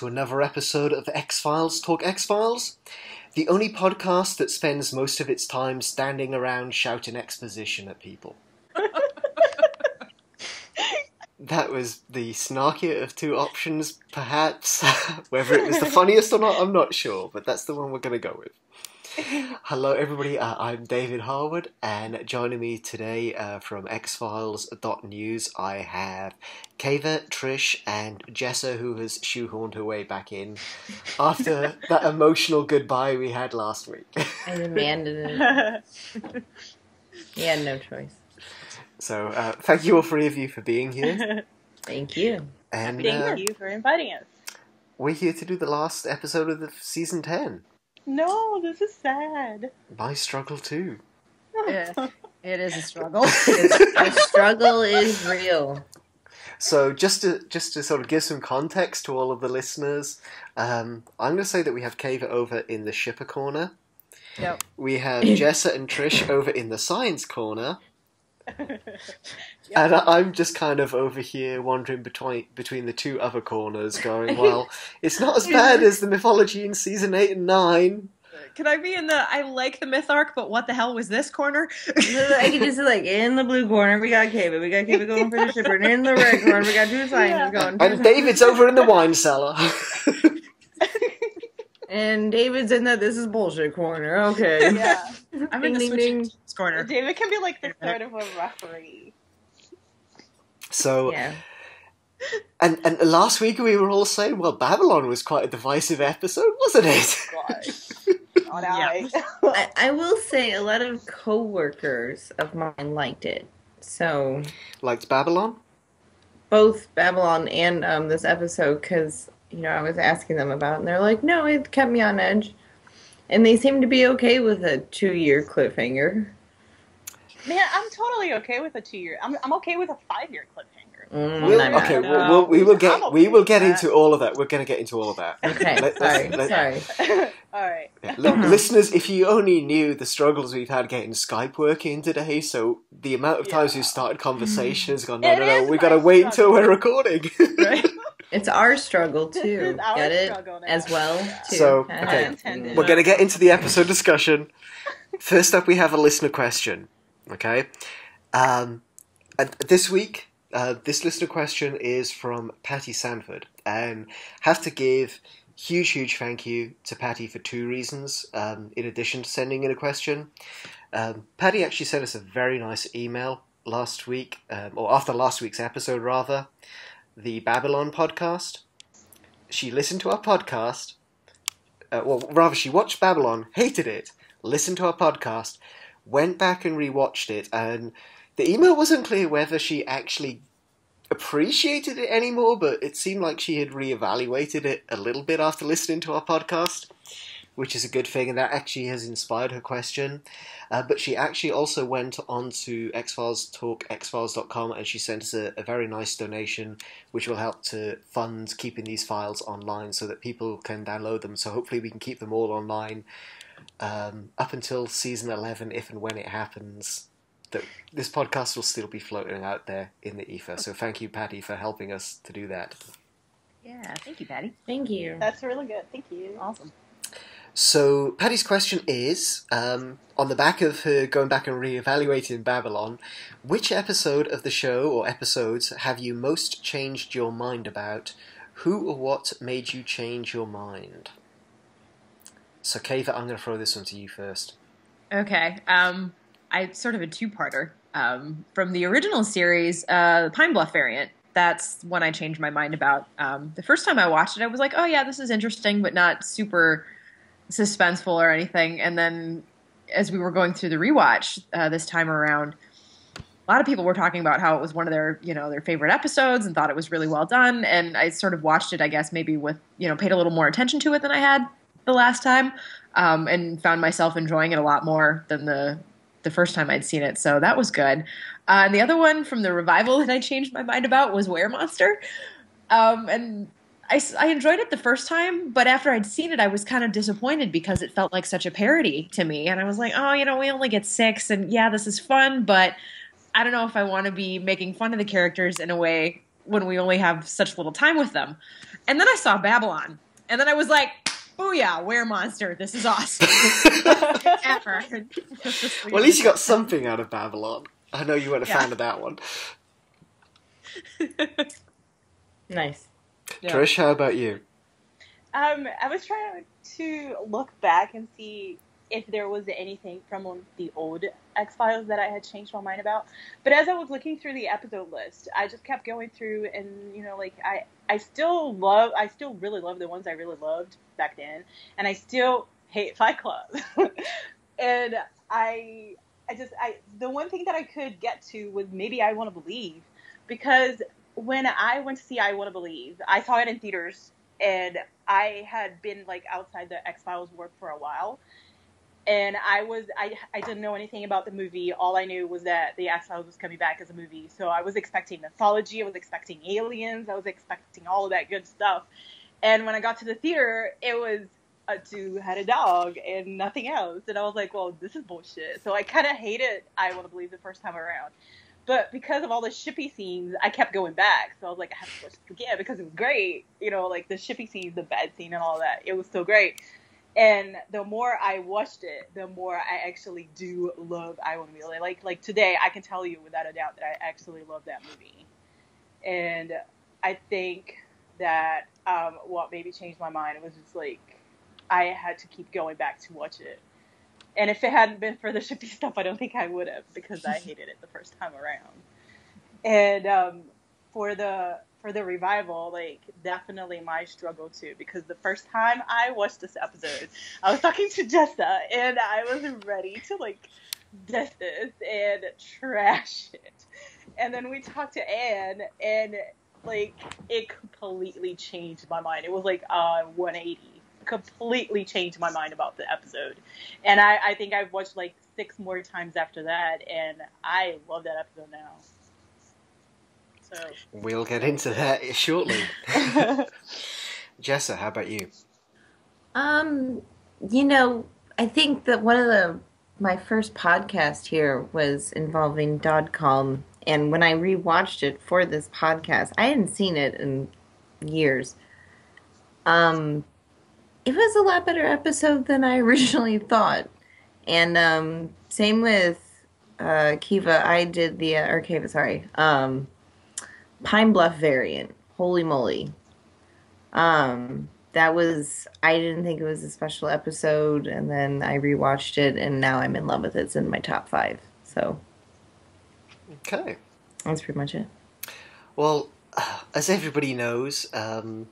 to another episode of X-Philes Talk X-Files, the only podcast that spends most of its time standing around shouting exposition at people. that was the snarkier of two options, perhaps. Whether it was the funniest or not, I'm not sure, but that's the one we're going to go with. Hello, everybody. Uh, I'm David Harwood, and joining me today uh, from xfiles.news, I have Keva, Trish, and Jessa, who has shoehorned her way back in after that emotional goodbye we had last week. I demanded it. He had no choice. So, uh, thank you all three of you for being here. Thank you. And Thank uh, you for inviting us. we're here to do the last episode of the season 10. No, this is sad. My struggle too. Yeah, it is a struggle. The struggle is real. So just to just to sort of give some context to all of the listeners, um, I'm going to say that we have Keva over in the shipper corner. Yep. We have Jessa and Trish over in the science corner, and I- I'm just kind of over here wandering between between the two other corners, going, "Well, it's not as bad as the mythology in season eight and nine. Can I be in the I like the myth arc, but what the hell was this corner? I can just like in the blue corner we got Keva, we got Keva going for the shipper, and in the red corner we got two scientists going. And David's over in the wine cellar. And David's in the this is bullshit corner. Okay. Yeah. I'm in the Ding, ding, switching ding. corner. David can be like the third of a referee. so Yeah. And and last week we were all saying, well, Babylon was quite a divisive episode, wasn't it? God. Not I. I, I will say a lot of coworkers of mine liked it. So Liked Babylon? both Babylon and um, this episode because you know I was asking them about, it, and they're like, "No, it kept me on edge," and they seem to be okay with a two-year cliffhanger. Man, I'm totally okay with a two year. I'm, I'm okay with a five year cliffhanger. Mm, We'll, I'm okay, not. we'll, we'll, we will get I'm we will get with into all of that. We're going to get into all of that. Okay, Let- sorry, let's- sorry. All right. Yeah. Listeners, if you only knew the struggles we've had getting Skype working today, so the amount of times Yeah. we've started conversations, gone, no, It no, no, we my got to wait until we're recording. Right? It's our struggle too. our Get it now. as well. Too. So, okay. We're going to get into the episode discussion. First up, we have a listener question. Okay. Um, and this week, uh, this listener question is from Patty Sanford. And have to give huge, huge thank you to Patty for two reasons, um, in addition to sending in a question. Um, Patty actually sent us a very nice email last week, um, or after last week's episode, rather, the Babylon podcast. She listened to our podcast uh, well, rather, she watched Babylon, hated it, listened to our podcast, went back and rewatched it, and the email wasn't clear whether she actually appreciated it anymore, but it seemed like she had reevaluated it a little bit after listening to our podcast, which is a good thing, and that actually has inspired her question. Uh, but she actually also went on to Xfiles Talk, xfiles.com, and she sent us a, a very nice donation, which will help to fund keeping these files online so that people can download them. So hopefully we can keep them all online um, up until season 11, if and when it happens. That this podcast will still be floating out there in the ether. So thank you, Patty, for helping us to do that. Yeah, thank you, Patty. Thank you. That's really good. Thank you. Awesome. So Patty's question is, um, on the back of her going back and reevaluating Babylon, which episode of the show or episodes have you most changed your mind about? Who or what made you change your mind? So Keva, I'm going to throw this one to you first. Okay. Um, I sort of a two-parter. Um, from the original series, uh, the Pine Bluff variant. That's when I changed my mind about. Um, the first time I watched it, I was like, "Oh yeah, this is interesting, but not super suspenseful or anything." And then, as we were going through the rewatch uh, this time around, a lot of people were talking about how it was one of their, you know, their favorite episodes and thought it was really well done. And I sort of watched it, I guess, maybe with, you know, paid a little more attention to it than I had the last time, um, and found myself enjoying it a lot more than the the first time I'd seen it, so that was good. Uh, and the other one from the revival that I changed my mind about was Were Monster. Um, and I, I enjoyed it the first time, but after I'd seen it, I was kind of disappointed because it felt like such a parody to me. And I was like, oh, you know, we only get six, and yeah, this is fun, but I don't know if I want to be making fun of the characters in a way when we only have such little time with them. And then I saw Babylon, and then I was like, oh yeah, Were Monster, this is awesome. Ever. Well, at least you got something out of Babylon. I know you weren't a Yeah. fan of that one. Nice. Yeah. Trish, how about you? Um, I was trying to look back and see if there was anything from the old X Files that I had changed my mind about. But as I was looking through the episode list, I just kept going through, and you know, like I, I still love, I still really love the ones I really loved back then, and I still hate Fight Club. and I, I just, I, the one thing that I could get to was maybe I Want to Believe, because when I went to see I Want to Believe, I saw it in theaters and I had been like outside the X Files work for a while, and I was I I didn't know anything about the movie. All I knew was that the X Files was coming back as a movie, so I was expecting mythology, I was expecting aliens, I was expecting all of that good stuff. And when I got to the theater, it was a two-headed dog and nothing else, and I was like, well, this is bullshit. So I kind of hated I Want to Believe the first time around. But because of all the shippy scenes, I kept going back. So I was like, I have to watch this again because it was great. You know, like the shippy scenes, the bad scene, and all that. It was so great. And the more I watched it, the more I actually do love I Want to Be Like like today, I can tell you without a doubt that I actually love that movie. And I think that um, what maybe changed my mind was just like I had to keep going back to watch it. And if it hadn't been for the shippy stuff, I don't think I would have because I hated it the first time around. And um, for the for the revival, like definitely my struggle too, because the first time I watched this episode, I was talking to Jessa and I was ready to like this and trash it. And then we talked to Anne and like it completely changed my mind. It was like uh 180 completely changed my mind about the episode. And I, I think I've watched like six more times after that, and I love that episode now. So, We'll get into that shortly. Jessa, how about you? Um, you know, I think that one of the my first podcast here was involving Dod Kalm, and when I rewatched it for this podcast, I hadn't seen it in years. Um, it was a lot better episode than I originally thought, and um, same with uh, Kiva. I did the uh, or Kiva, sorry, um, Pine Bluff variant. Holy moly! Um, that was I didn't think it was a special episode, and then I rewatched it, and now I'm in love with it. It's in my top five. So Okay. that's pretty much it. Well, as everybody knows, um,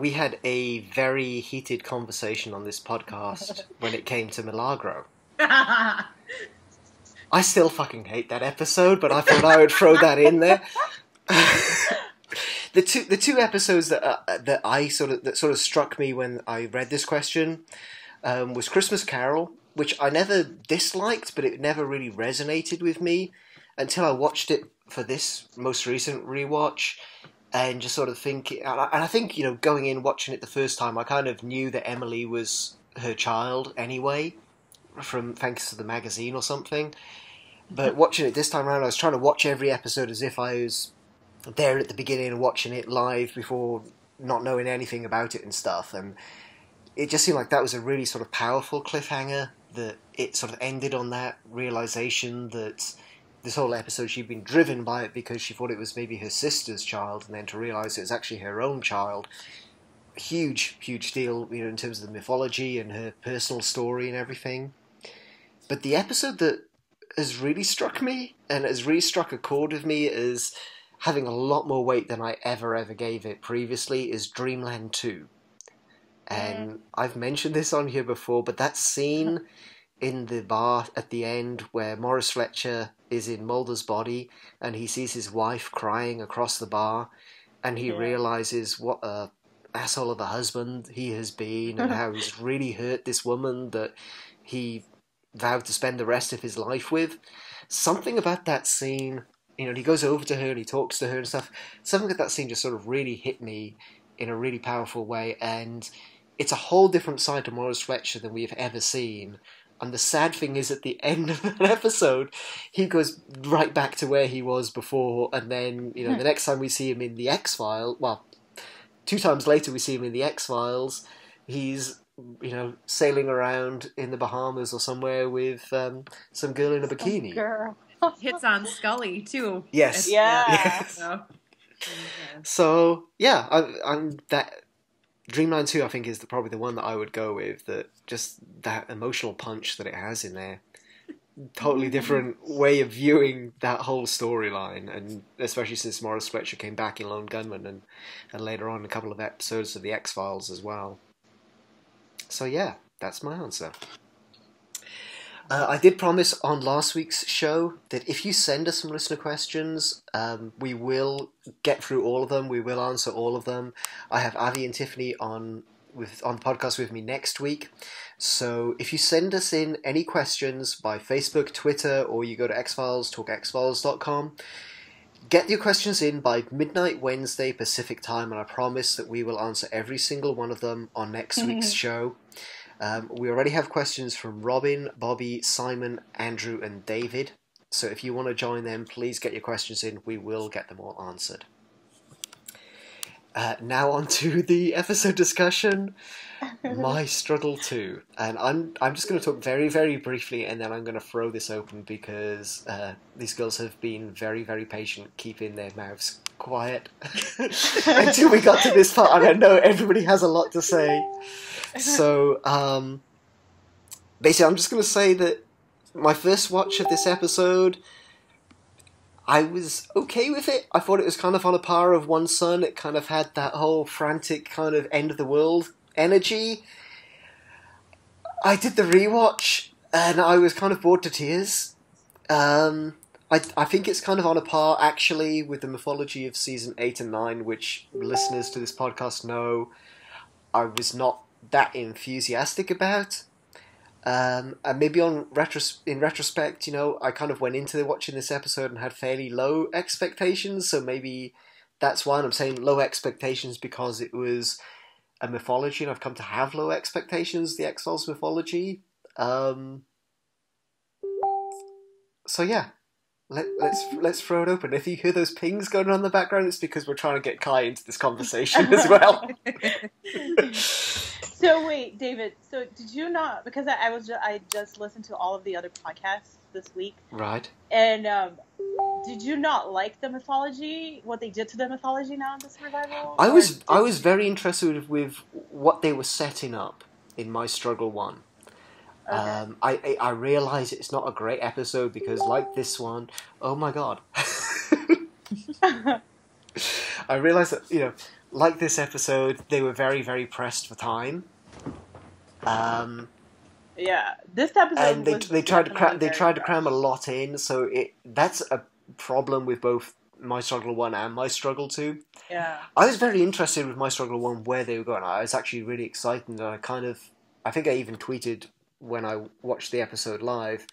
we had a very heated conversation on this podcast when it came to Milagro. I still fucking hate that episode, but I thought I would throw that in there. the two the two episodes that uh, that I sort of that sort of struck me when I read this question um, was Christmas Carol, which I never disliked, but it never really resonated with me until I watched it for this most recent rewatch, and just sort of thinking. And I, think you know, going in watching it the first time, I kind of knew that Emily was her child anyway, from thanks to the magazine or something. But watching it this time around, I was trying to watch every episode as if I was there at the beginning and watching it live before not knowing anything about it and stuff. And it just seemed like that was a really sort of powerful cliffhanger that it sort of ended on that realization that this whole episode she'd been driven by it because she thought it was maybe her sister's child and then to realize it was actually her own child. Huge huge deal you know in terms of the mythology and her personal story and everything. But the episode that has really struck me and has really struck a chord with me is having a lot more weight than I ever ever gave it previously is Dreamland 2. And mm-hmm. I've mentioned this on here before, but that scene in the bar at the end where Morris Fletcher is in Mulder's body and he sees his wife crying across the bar and he Yeah. realizes what a asshole of a husband he has been and how he's really hurt this woman that he vowed to spend the rest of his life with. Something about that scene, you know, he goes over to her and he talks to her and stuff. Something about that scene just sort of really hit me in a really powerful way, and it's a whole different side to Morris Fletcher than we've ever seen. And the sad thing is, at the end of an episode, he goes right back to where he was before, and then you know the next time we see him in the X File, well, two times later we see him in the X Files. He's you know sailing around in the Bahamas or somewhere with um, some girl in a bikini. Girl. Hits on Scully too. Yes. Yeah. Yes. So, So yeah, I, I'm that Dreamland Two. I think is the, probably the one that I would go with. That just that emotional punch that it has in there. Totally different way of viewing that whole storyline, and especially since Morris Fletcher came back in Lone Gunmen, and and later on a couple of episodes of the X Files as well. So yeah, that's my answer. Uh, I did promise on last week's show that if you send us some listener questions, um, we will get through all of them. We will answer all of them. I have Avi and Tiffany on with on the podcast with me next week. So if you send us in any questions by Facebook, Twitter, or you go to xphilestalkxfiles.com, get your questions in by midnight Wednesday Pacific time, and I promise that we will answer every single one of them on next week's show. Um, we already have questions from Robin, Bobby, Simon, Andrew, and David. So if you want to join them, please get your questions in. We will get them all answered. Uh, now on to the episode discussion. My struggle too, and I'm I'm just going to talk very very briefly, and then I'm going to throw this open because uh, these girls have been very very patient, keeping their mouths quiet until we got to this part, and I know everybody has a lot to say. So, um, basically, I'm just going to say that my first watch of this episode, I was okay with it. I thought it was kind of on a par of One Son. It kind of had that whole frantic kind of end of the world energy. I did the rewatch, and I was kind of bored to tears. Um, I, I think it's kind of on a par, actually, with the mythology of season 8 and 9, which listeners to this podcast know I was not that enthusiastic about. Um, and maybe on retros- in retrospect, you know, I kind of went into watching this episode and had fairly low expectations, so maybe that's why I'm saying low expectations because it was a mythology and I've come to have low expectations, the X Files mythology. Um, so yeah, let, let's let's throw it open. If you hear those pings going on in the background, it's because we're trying to get Kai into this conversation as well. So wait, David. So did you not? Because I, I was ju- I just listened to all of the other podcasts this week, right. and um, did you not like the mythology? What they did to the mythology now in this revival? I was I was very interested with what they were setting up in My Struggle One. Okay. Um, I I, I realize it's not a great episode because like this one, oh my god. I realize that you know, like this episode, they were very very pressed for time. Um, yeah, this episode. and they was they tried to cram they tried to cram a lot in, so it that's a problem with both My Struggle One and My Struggle Two. Yeah. I was very interested with My Struggle One where they were going. I was actually really excited, and I kind of, I think I even tweeted when I watched the episode live,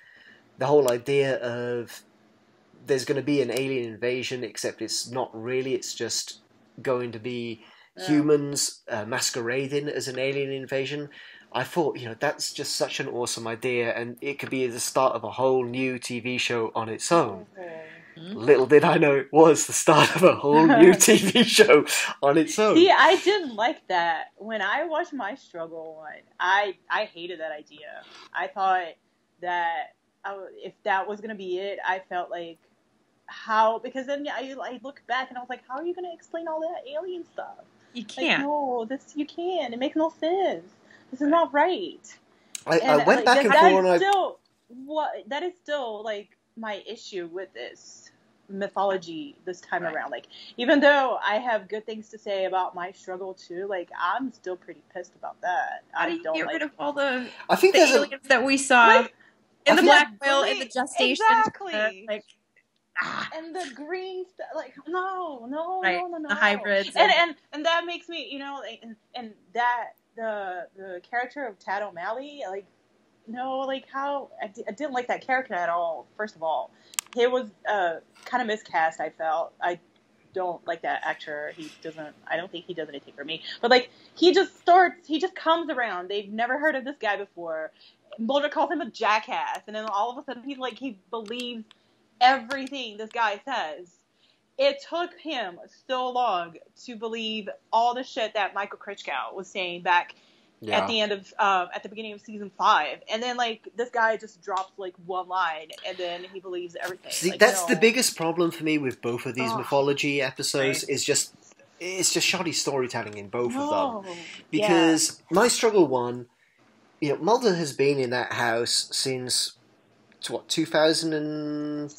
the whole idea of there's going to be an alien invasion, except it's not really. It's just going to be humans uh, masquerading as an alien invasion. I thought, you know, that's just such an awesome idea, and it could be the start of a whole new TV show on its own. Okay. Little did I know it was the start of a whole new TV show on its own. See, I didn't like that. When I watched My Struggle one, I I hated that idea. I thought that I, w- if that was gonna be it, I felt like how because then I I look back and I was like, how are you gonna explain all that alien stuff? You can't. no, this you can't. It makes no sense. This is not right. I, I went like, back that- and forth, is I, still what that is still like my issue with this mythology this time Right. around. Like, even though I have good things to say about my struggle too, like I'm still pretty pissed about that. How I you don't get like. rid of all the, I think the there's a, aliens that we saw Like, in the black think- whale, in the gestation? exactly. like, ah, and the green stuff, like no, no, Right, no, no, no. the hybrids and and- and that makes me, you know, and, and that the the character of Tad O'Malley, like no, like how I didn't like that character at all. First of all, he was uh, kind of miscast. I felt I don't like that actor. He doesn't. I don't think he does anything for me. But like he just starts. He just comes around. They've never heard of this guy before. Mulder calls him a jackass, and then all of a sudden he's like he believes everything this guy says. It took him so long to believe all the shit that Michael Kritschgau was saying back Yeah. at the end of uh, at the beginning of season five, and then like this guy just drops like one line, and then he believes everything. See, Like, that's no. the biggest problem for me with both of these Oh. mythology episodes. Right. Is just it's just shoddy storytelling in both of them. No. because my struggle one, you know, Mulder has been in that house since what two thousand and yeah.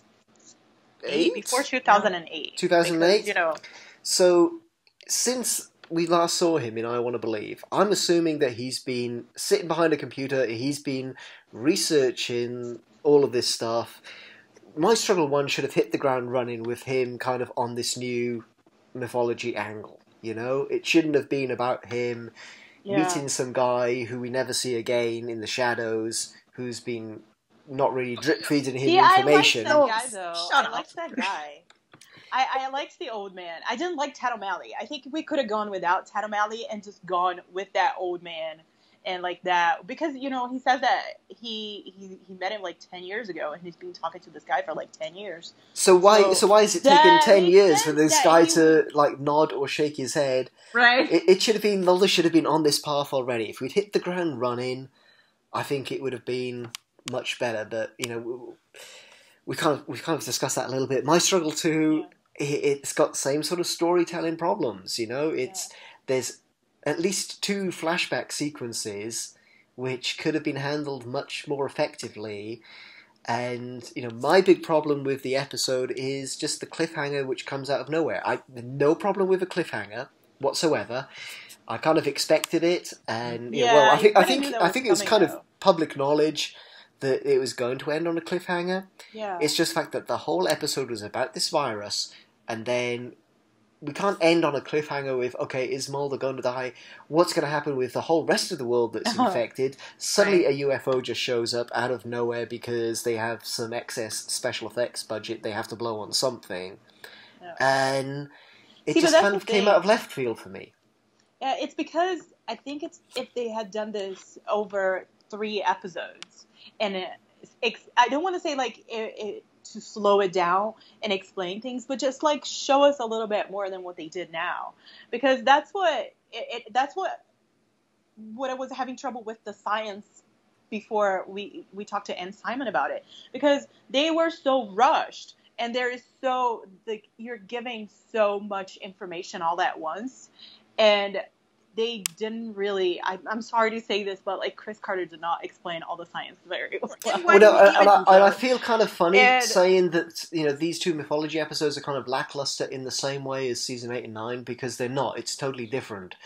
Eight before two thousand and eight. 2008? You know, So since we last saw him in I Want to Believe, I'm assuming that he's been sitting behind a computer. He's been researching all of this stuff. My struggle one should have hit the ground running with him kind of on this new mythology angle. You know, it shouldn't have been about him yeah. meeting some guy who we never see again in the shadows, who's been not really drip feeding him See, I liked that guy though. Shut I up. liked that guy. I, I liked the old man. I didn't like Tad O'Malley. I think we could have gone without Tad O'Malley and just gone with that old man and like that because you know he says that he he, he met him like ten years ago and he's been talking to this guy for like ten years. So why? So So, why is it taking ten years for this guy he to like nod or shake his head? Right. It, it should have been Mulder should have been on this path already. If we'd hit the ground running, I think it would have been much better. But you know, we, we kind of we kind of discussed that a little bit. My struggle too. It, it's got the same sort of storytelling problems. You know, it's there's at least two flashback sequences which could have been handled much more effectively. And you know, my big problem with the episode is just the cliffhanger, which comes out of nowhere. I no problem with a cliffhanger whatsoever. I kind of expected it, and you know, well, I think I think I think it was coming, kind though. of public knowledge that it was going to end on a cliffhanger. Yeah. It's just the fact that the whole episode was about this virus, and then we can't end on a cliffhanger with, okay, is Mulder going to die? What's going to happen with the whole rest of the world that's infected? Suddenly a UFO just shows up out of nowhere because they have some excess special effects budget they have to blow on something. Yeah. And it See, just kind of came out of left field for me. Yeah, it's because I think it's if they had done this over three episodes, and I don't want to say like it, it, to slow it down and explain things, but just like show us a little bit more than what they did now, because that's what it, it that's what what I was having trouble with the science before we we talked to Anne Simon about it. Because they were so rushed and there is so like you're giving so much information all at once and they didn't really I, i'm sorry to say this but like chris carter did not explain all the science very well And Well, no, and, and I, and I feel kind of funny And- saying that you know these two mythology episodes are kind of lackluster in the same way as season eight and nine because they're not. It's totally different.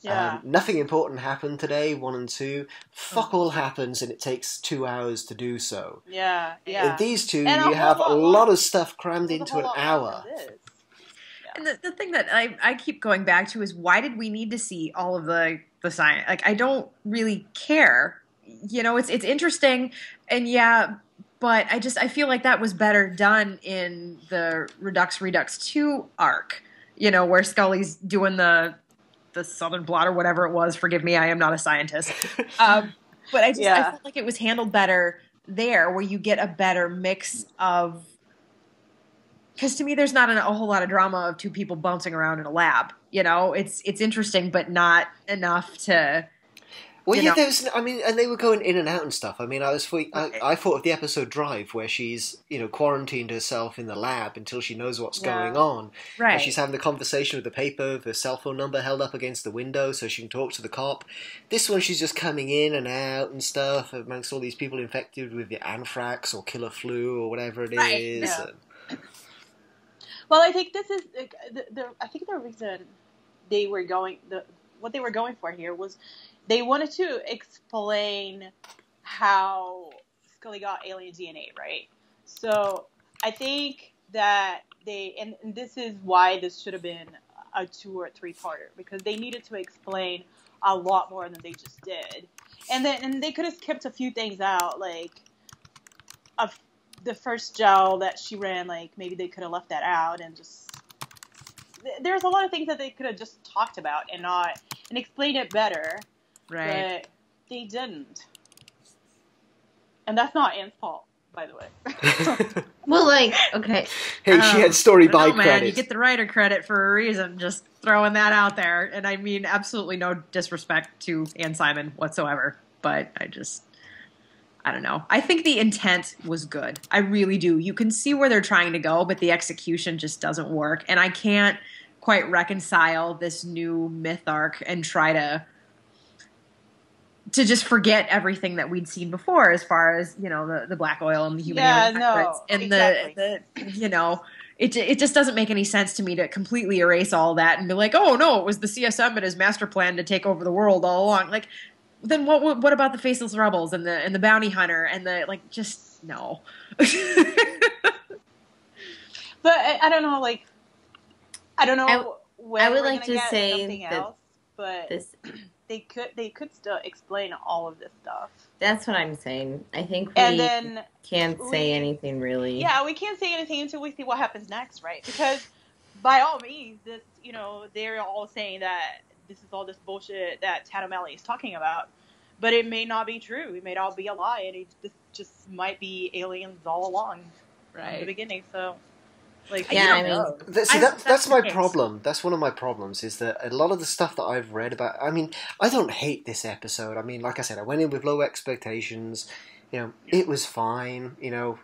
yeah Um, nothing important happened today, one and two. Fuck all happens, and it takes two hours to do so. yeah yeah In these two, And you have a lot lot of stuff crammed into an lot hour. than this. And the, the thing that I, I keep going back to is why did we need to see all of the the science? Like I don't really care. You know, it's it's interesting, and yeah, but I just I feel like that was better done in the Redux Redux Two arc. You know, where Scully's doing the the Southern Blot or whatever it was. Forgive me, I am not a scientist. Um, but I just I felt like it was handled better there, where you get a better mix of because to me there's not an, a whole lot of drama of two people bouncing around in a lab you know it's it's interesting but not enough to Well, you yeah, know. there was. I mean, and they were going in and out and stuff. I mean, I was. I, I thought of the episode Drive, where she's you know quarantined herself in the lab until she knows what's Yeah. going on. right And she's having the conversation with the paper, with her cell phone number held up against the window so she can talk to the cop. This one, she's just coming in and out and stuff amongst all these people infected with the anthrax or killer flu or whatever it is. Right, yeah. and- Well, I think this is the, the I think the reason they were going the what they were going for here was they wanted to explain how Scully got alien DNA, right? So I think that they and, and this is why this should have been a two or three parter because they needed to explain a lot more than they just did. and then and they could have skipped a few things out, like the first gel that she ran. Like maybe they could have left that out and just. There's a lot of things that they could have just talked about and not and explained it better, Right. but they didn't. And that's not Anne's fault, by the way. Well, like, okay. hey, she Um, had story but by no, man, you get the writer credit for a reason. Just throwing that out there, and I mean absolutely no disrespect to Anne Simon whatsoever. But I just, I don't know. I think the intent was good. I really do. You can see where they're trying to go, but the execution just doesn't work, and I can't quite reconcile this new myth arc and try to to just forget everything that we'd seen before as far as you know the, the black oil and the human Yeah, no, and exactly. the, the you know it, it just doesn't make any sense to me to completely erase all that and be like oh no it was the csm and his master plan to take over the world all along like then what what what about the faceless rebels and the and the bounty hunter and the like just no But I, I don't know, like, I don't know I- when I would like gonna say something that else, but This they could they could still explain all of this stuff. that's what I'm saying. I think we And then, can't we- say anything really. yeah, we can't say anything until we see what happens next, right? Because by all means, this you know they're all saying that this is all this bullshit that Tad O'Malley is talking about, but it may not be true. It may all be a lie, and it, this just might be aliens all along right. from the beginning. So, like, Yeah, you I mean- know. Th- See, I- that, that's that's my case. problem. That's one of my problems. Is that a lot of the stuff that I've read about. I mean, I don't hate this episode. I mean, like I said, I went in with low expectations. You know, it was fine. You know,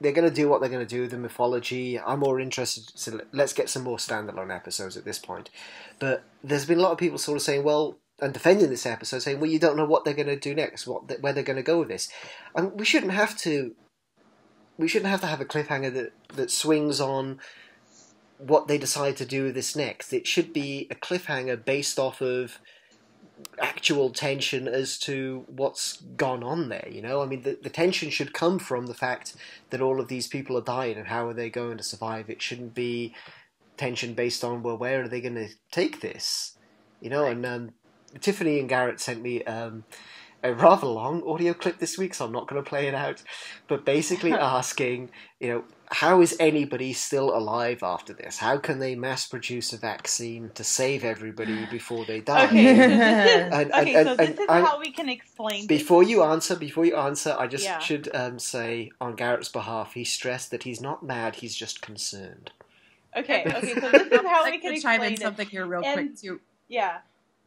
they're going to do what they're going to do. The mythology. I'm more interested. So let's get some more standalone episodes at this point. But there's been a lot of people sort of saying, well. And defending this episode, saying, "Well, you don't know what they're going to do next, what where they're going to go with this." And we shouldn't have to. We shouldn't have to have a cliffhanger that that swings on what they decide to do with this next. It should be a cliffhanger based off of actual tension as to what's gone on there. You know, I mean, the, the tension should come from the fact that all of these people are dying and how are they going to survive. It shouldn't be tension based on well, where are they going to take this? You know, and um, Tiffany and Garrett sent me. Um, a rather long audio clip this week, so I'm not going to play it out. But basically asking, you know, how is anybody still alive after this? How can they mass produce a vaccine to save everybody before they die? Okay, so this is, And- okay, and- so and- this is and- how we can explain. Before you answer, before you answer, I just Yeah. should um, say on Garrett's behalf, he stressed that he's not mad; he's just concerned. Okay, okay, so this is how we can could chime explain in this. something here real And- quick too. Yeah,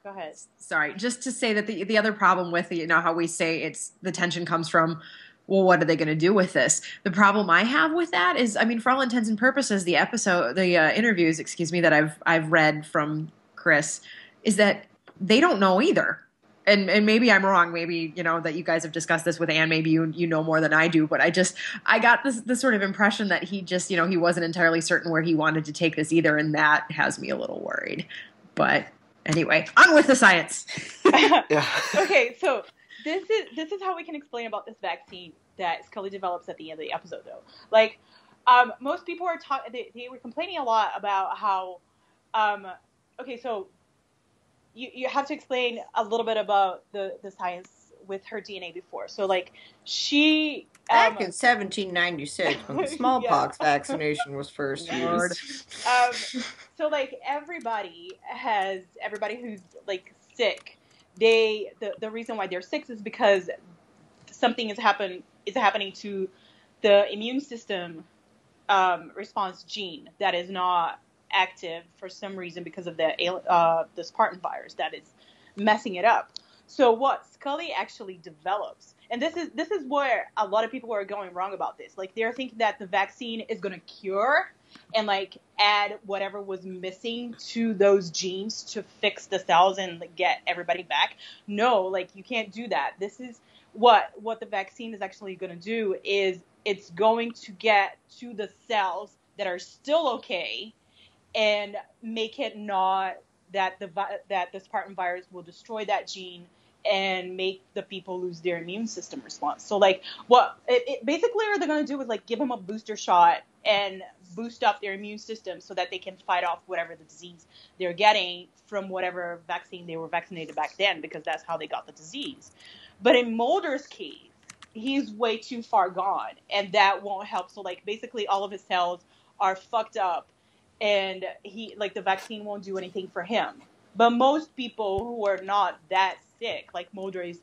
go ahead. sorry just to say that the the other problem with you know how we say it's the tension comes from well what are they going to do with this? The problem i have with that is i mean for all intents and purposes the episode the uh, interviews excuse me that i've i've read from chris is that they don't know either. And and maybe i'm wrong maybe you know that you guys have discussed this with anne maybe you you know more than i do but i just i got this this sort of impression that he just you know he wasn't entirely certain where he wanted to take this either and that has me a little worried. But anyway on with the science Yeah. okay, so this is this is how we can explain about this vaccine that Scully develops at the end of the episode, though. Like, um, most people are talking. They, they were complaining a lot about how, um, okay, so you you have to explain a little bit about the the science with her DNA before. So like she. Um, Back in 1796, when the smallpox vaccination was first used. um, so like everybody has everybody who's like sick they the, the reason why they're sick is because something is happen is happening to the immune system um, response gene that is not active for some reason because of the uh, the Spartan virus that is messing it up. So what Scully actually develops, and this is this is where a lot of people are going wrong about this. Like they're thinking that the vaccine is going to cure and like add whatever was missing to those genes to fix the cells and like, get everybody back. No, like you can't do that. This is what what the vaccine is actually going to do is it's going to get to the cells that are still okay and make it not that the that the Spartan virus will destroy that gene and make the people lose their immune system response. So like what it, it basically what they're going to do is like give them a booster shot and boost up their immune system so that they can fight off whatever the disease they're getting from whatever vaccine they were vaccinated back then because that's how they got the disease. But in Mulder's case, he's way too far gone, and that won't help. So like basically, all of his cells are fucked up, and he like the vaccine won't do anything for him. But most people who are not that sick, like Mulder is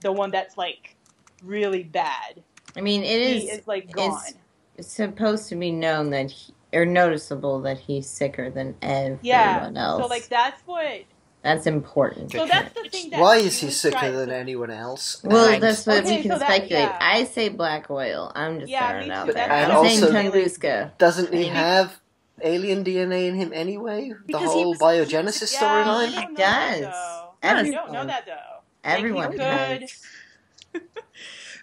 the one that's like really bad. I mean, it is, he is like gone. it's- it's supposed to be known that he, or noticeable that he's sicker than everyone yeah. else. So like that's what. that's important. So that's the thing that Why is he sicker than so- anyone else? Well, And- that's what Okay, we can so that- speculate. yeah. I say black oil. I'm just Yeah, throwing me it out there. And I'm saying also- Tunguska. Doesn't he have alien DNA in him anyway? The Because he whole was- biogenesis Yeah, storyline? we don't does. though. Everyone. Don't know that though. Everyone like, good.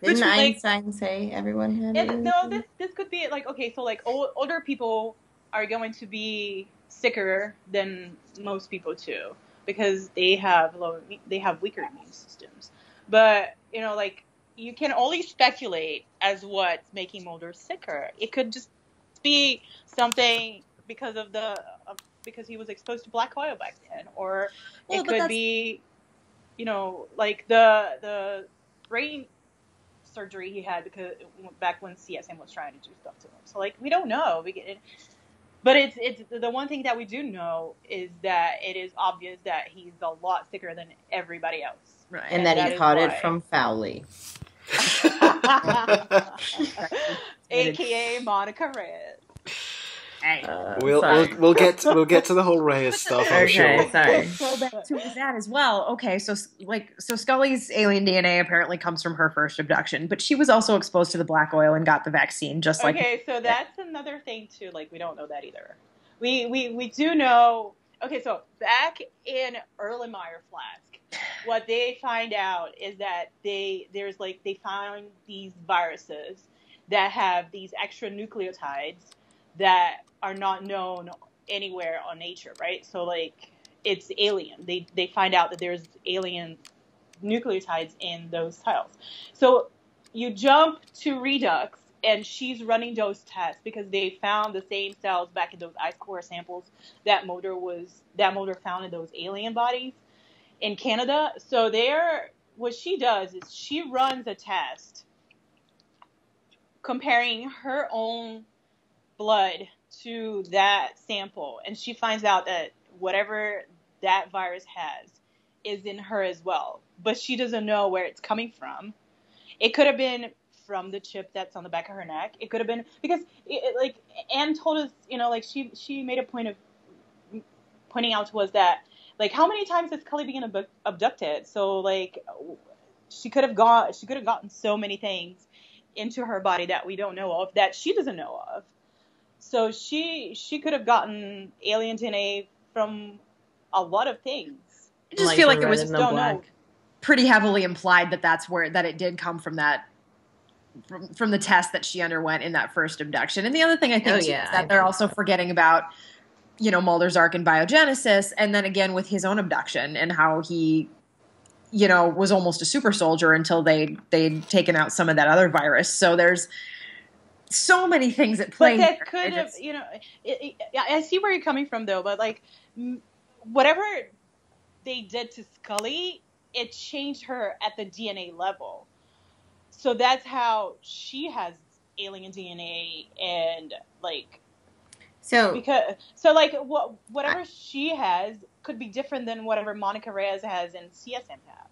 Didn't like- Einstein say everyone had it? And no, this this could be like okay, so like old, older people are going to be sicker than most people too because they have low, they have weaker immune systems. But you know, like you can only speculate as what's making Mulder sicker. It could just be something because of the of, because he was exposed to black oil back then, or Well, it could be, you know, like the the brain surgery he had because back when CSM was trying to do stuff to him. So like we don't know. We get, it. but it's it's the one thing that we do know is that it is obvious that he's a lot sicker than everybody else. Right. and that, that he is caught it from Fowley. AKA Monica Reyes. Hey. Uh, We'll, we'll we'll get we'll get to the whole Reyes stuff. I'm okay, sure. sorry. go back to that as well. Okay, so like so Scully's alien DNA apparently comes from her first abduction, but she was also exposed to the black oil and got the vaccine just like okay, so that's another thing too. Like we don't know that either. We we we do know. Okay, so back in Erlenmeyer Flask, what they find out is that they there's like they find these viruses that have these extra nucleotides that are not known anywhere on nature, right? So like it's alien. They they find out that there's alien nucleotides in those cells. So you jump to Redux, and she's running those tests because they found the same cells back in those ice core samples that motor was that Mulder found in those alien bodies in Canada. So there, what she does is she runs a test comparing her own blood to that sample, and she finds out that whatever that virus has is in her as well, but she doesn't know where it's coming from. It could have been from the chip that's on the back of her neck. It could have been because, it, like Anne told us, you know, like she she made a point of pointing out to us that, like, how many times has Scully been abdu- abducted? So like, she could have got she could have gotten so many things into her body that we don't know of that she doesn't know of. So she she could have gotten alien DNA from a lot of things. I just feel like it was don't know. pretty heavily implied that that's where that it did come from that from, from the test that she underwent in that first abduction. And the other thing I think Oh, too, yeah, is I that they're also so. forgetting about you know Mulder's arc and biogenesis, and then again with his own abduction and how he you know was almost a super soldier until they they'd taken out some of that other virus. So there's so many things at play. But that could I have, you know, it, it, I see where you're coming from though. But like, whatever they did to Scully, it changed her at the DNA level. So that's how she has alien DNA and like So because so like what whatever she has could be different than whatever Monica Reyes has and CSM have,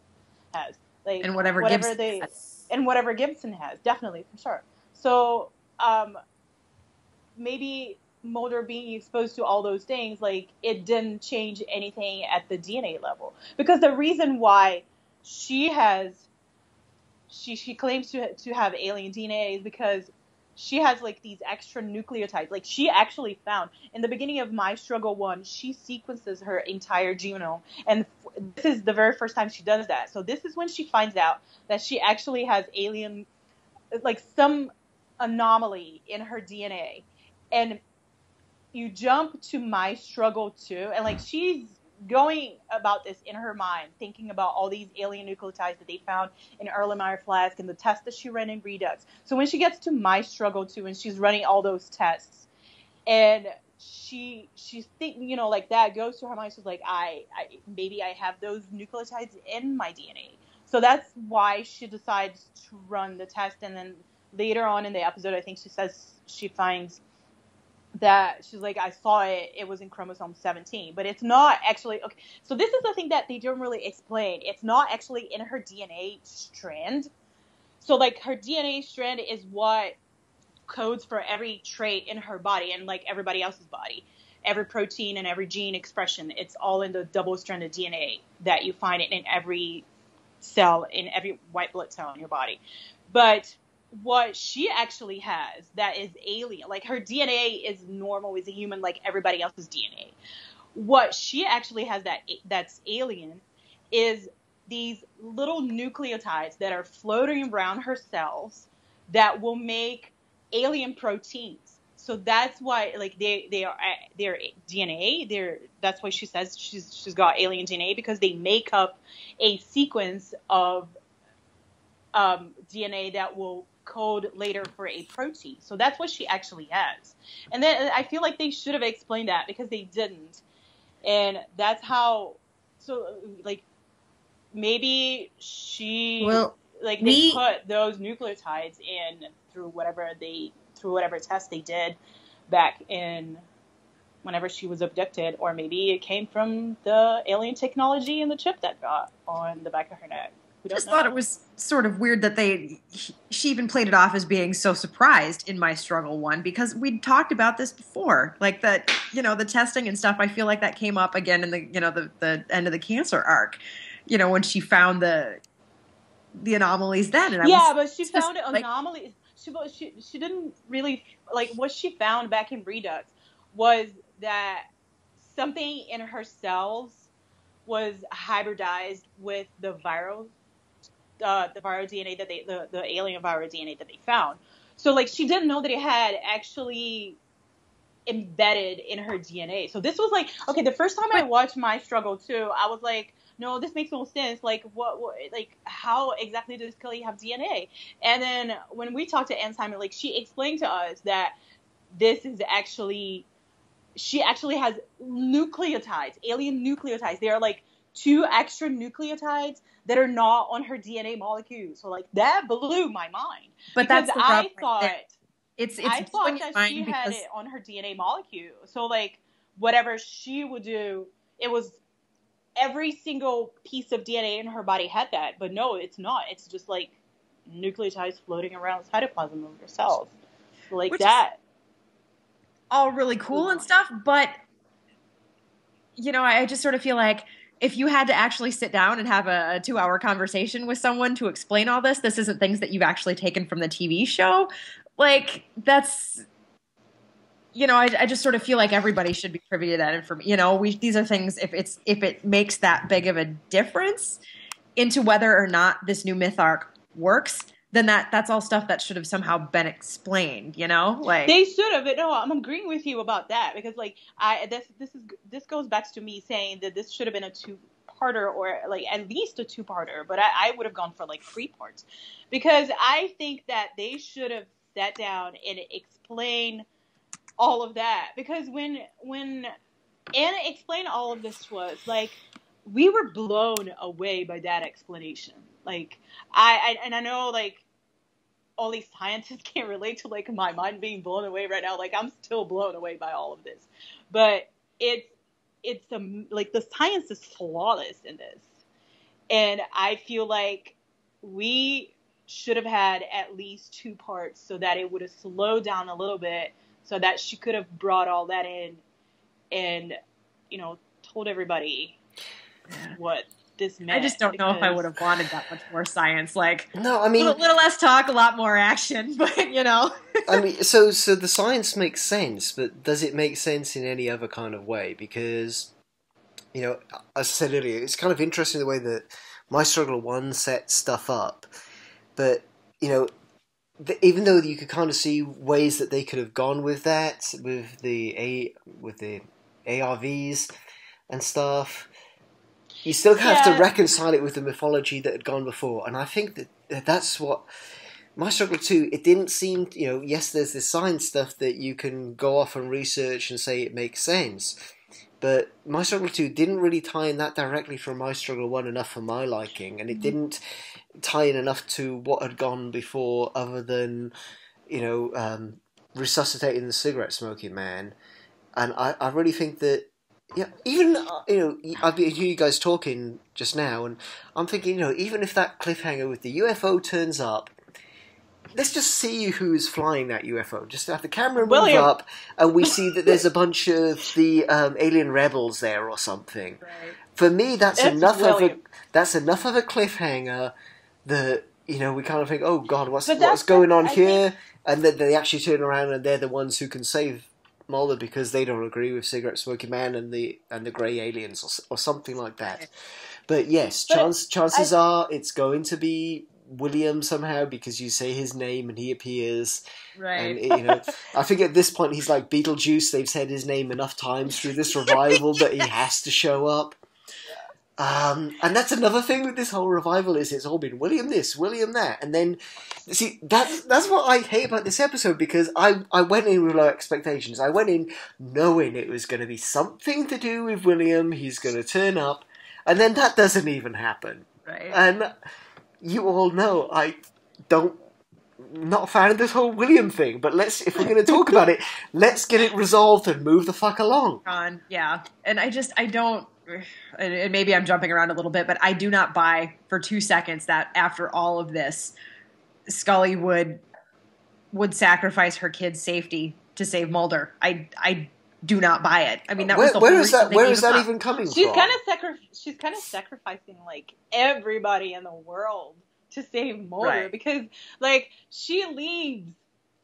has like and whatever, whatever Gibson they has. and whatever Gibson has, definitely for sure. So um, maybe Mulder being exposed to all those things, like it didn't change anything at the DNA level, because the reason why she has she she claims to to have alien DNA is because she has like these extra nucleotides. Like she actually found in the beginning of My Struggle One, she sequences her entire genome, and this is the very first time she does that. So this is when she finds out that she actually has alien, like some anomaly in her DNA, and you jump to My Struggle too. and like she's going about this in her mind, thinking about all these alien nucleotides that they found in Erlenmeyer Flask and the test that she ran in Redux. So when she gets to My Struggle too, and she's running all those tests, and she she's thinking, you know, like that goes to her mind. She's like, I, I maybe I have those nucleotides in my DNA. So that's why she decides to run the test, and then later on in the episode, I think she says she finds that she's like, I saw it, it was in chromosome 17, but it's not actually okay. So this is the thing that they don't really explain. It's not actually in her DNA strand. So like her DNA strand is what codes for every trait in her body and like everybody else's body. Every protein and every gene expression, it's all in the double-stranded DNA that you find it in every cell in every white blood cell in your body. But what she actually has that is alien, like her DNA is normal as a human, like everybody else's DNA. What she actually has that that's alien is these little nucleotides that are floating around her cells that will make alien proteins. So that's why, like they they are their DNA. They're that's why she says she's she's got alien DNA because they make up a sequence of um, DNA that will code later for a protein. So that's what she actually has. And then I feel like they should have explained that because they didn't. And that's how. So like maybe she Well, like they we- put those nucleotides in through whatever they through whatever test they did back in whenever she was abducted or maybe it came from the alien technology and the chip that got on the back of her neck we just know. thought it was sort of weird that they she even played it off as being so surprised in my struggle one because we'd talked about this before like that you know the testing and stuff i feel like that came up again in the you know the, the end of the cancer arc you know when she found the the anomalies then and I yeah was, but she just, found like- anomalies she, she she didn't really like what she found back in redux was that something in her cells was hybridized with the viral uh, the viral DNA that they the, the alien viral DNA that they found. So like she didn't know that it had actually embedded in her DNA. So this was like okay, the first time I watched My Struggle too, I was like, no, this makes no sense. Like what, what like how exactly does Scully have DNA? And then when we talked to Anne Simon, like she explained to us that this is actually she actually has nucleotides, alien nucleotides. They are like two extra nucleotides that are not on her DNA molecule. So like that blew my mind. but because that's the I thought it's it's I thought that she mind had it on her DNA molecule. So like whatever she would do, it was every single piece of DNA in her body had that. But no, it's not. It's just like nucleotides floating around cytoplasm of your cells. Like Which that. all really cool and stuff, but you know, I just sort of feel like if you had to actually sit down and have a, two hour conversation with someone to explain all this, this isn't things that you've actually taken from the TV show. Like, that's, you know, I, I just sort of feel like everybody should be privy to that information. You know, we, these are things, if it's, if it makes that big of a difference into whether or not this new myth arc works, then that, that's all stuff that should have somehow been explained, you know? Like, They should have. No, I'm agreeing with you about that because, like, I this this is this goes back to me saying that this should have been a two parter or like at least a two parter, but I, I would have gone for like three parts because I think that they should have sat down and explained all of that because when when Anna explained all of this to us, like we were blown away by that explanation. Like I, I and I know like all these scientists can't relate to like my mind being blown away right now. Like I'm still blown away by all of this, but it's it's um, like the science is flawless in this, and I feel like we should have had at least two parts so that it would have slowed down a little bit, so that she could have brought all that in, and you know told everybody what this meant. I just don't know if I would have wanted that much more science. Like No, I mean, little, little less talk, a lot more action. But you know, I mean, so so the science makes sense, but does it make sense in any other kind of way? Because, you know, as I said earlier, it's kind of interesting the way that My Struggle One sets stuff up, but you know, even though you could kind of see ways that they could have gone with that, with the a with the ARVs and stuff. You still have to reconcile it with the mythology that had gone before, and I think that that's what my struggle too. It didn't seem, you know, yes, there's this science stuff that you can go off and research and say it makes sense, but My Struggle 2 didn't really tie in that directly from My Struggle 1 enough for my liking, and it didn't tie in enough to what had gone before, other than, you know, um, resuscitating the cigarette smoking man. And I, I really think that, yeah, even, uh, you know, I've been hearing you guys talking just now, and I'm thinking, you know, even if that cliffhanger with the UFO turns up, let's just see who's flying that UFO. Just have the camera move William. up, and we see that there's a bunch of the um, alien rebels there or something. Right. For me, that's It's enough of a that's enough of a cliffhanger that you know we kind of think, oh God, what's what's going on I here? And then they actually turn around and they're the ones who can save Mulder because they don't agree with cigarette smoking man and the and the grey aliens or, or something like that. But yes, But chance, chances are it's going to be William somehow because you say his name and he appears. Right. And you know, I think at this point he's like Beetlejuice. They've said his name enough times through this revival that he has to show up. Um, and that's another thing with this whole revival is it's all been William this, William that, and then see that's that's what I hate about this episode because I I went in with low expectations. I went in knowing it was going to be something to do with William. He's going to turn up, and then that doesn't even happen. right. And you all know I don't not a fan of this whole William thing, but let's if we're going to talk about it, let's get it resolved and move the fuck along. on yeah and i just i don't and and maybe i'm jumping around a little bit but i do not buy for two seconds that after all of this scully would would sacrifice her kid's safety to save mulder i i do not buy it i mean that was the where whole is that? they Where gave is him that up. even coming She's from? kind of sacri- she's kind of sacrificing like everybody in the world to save Mulder Right. because like she leaves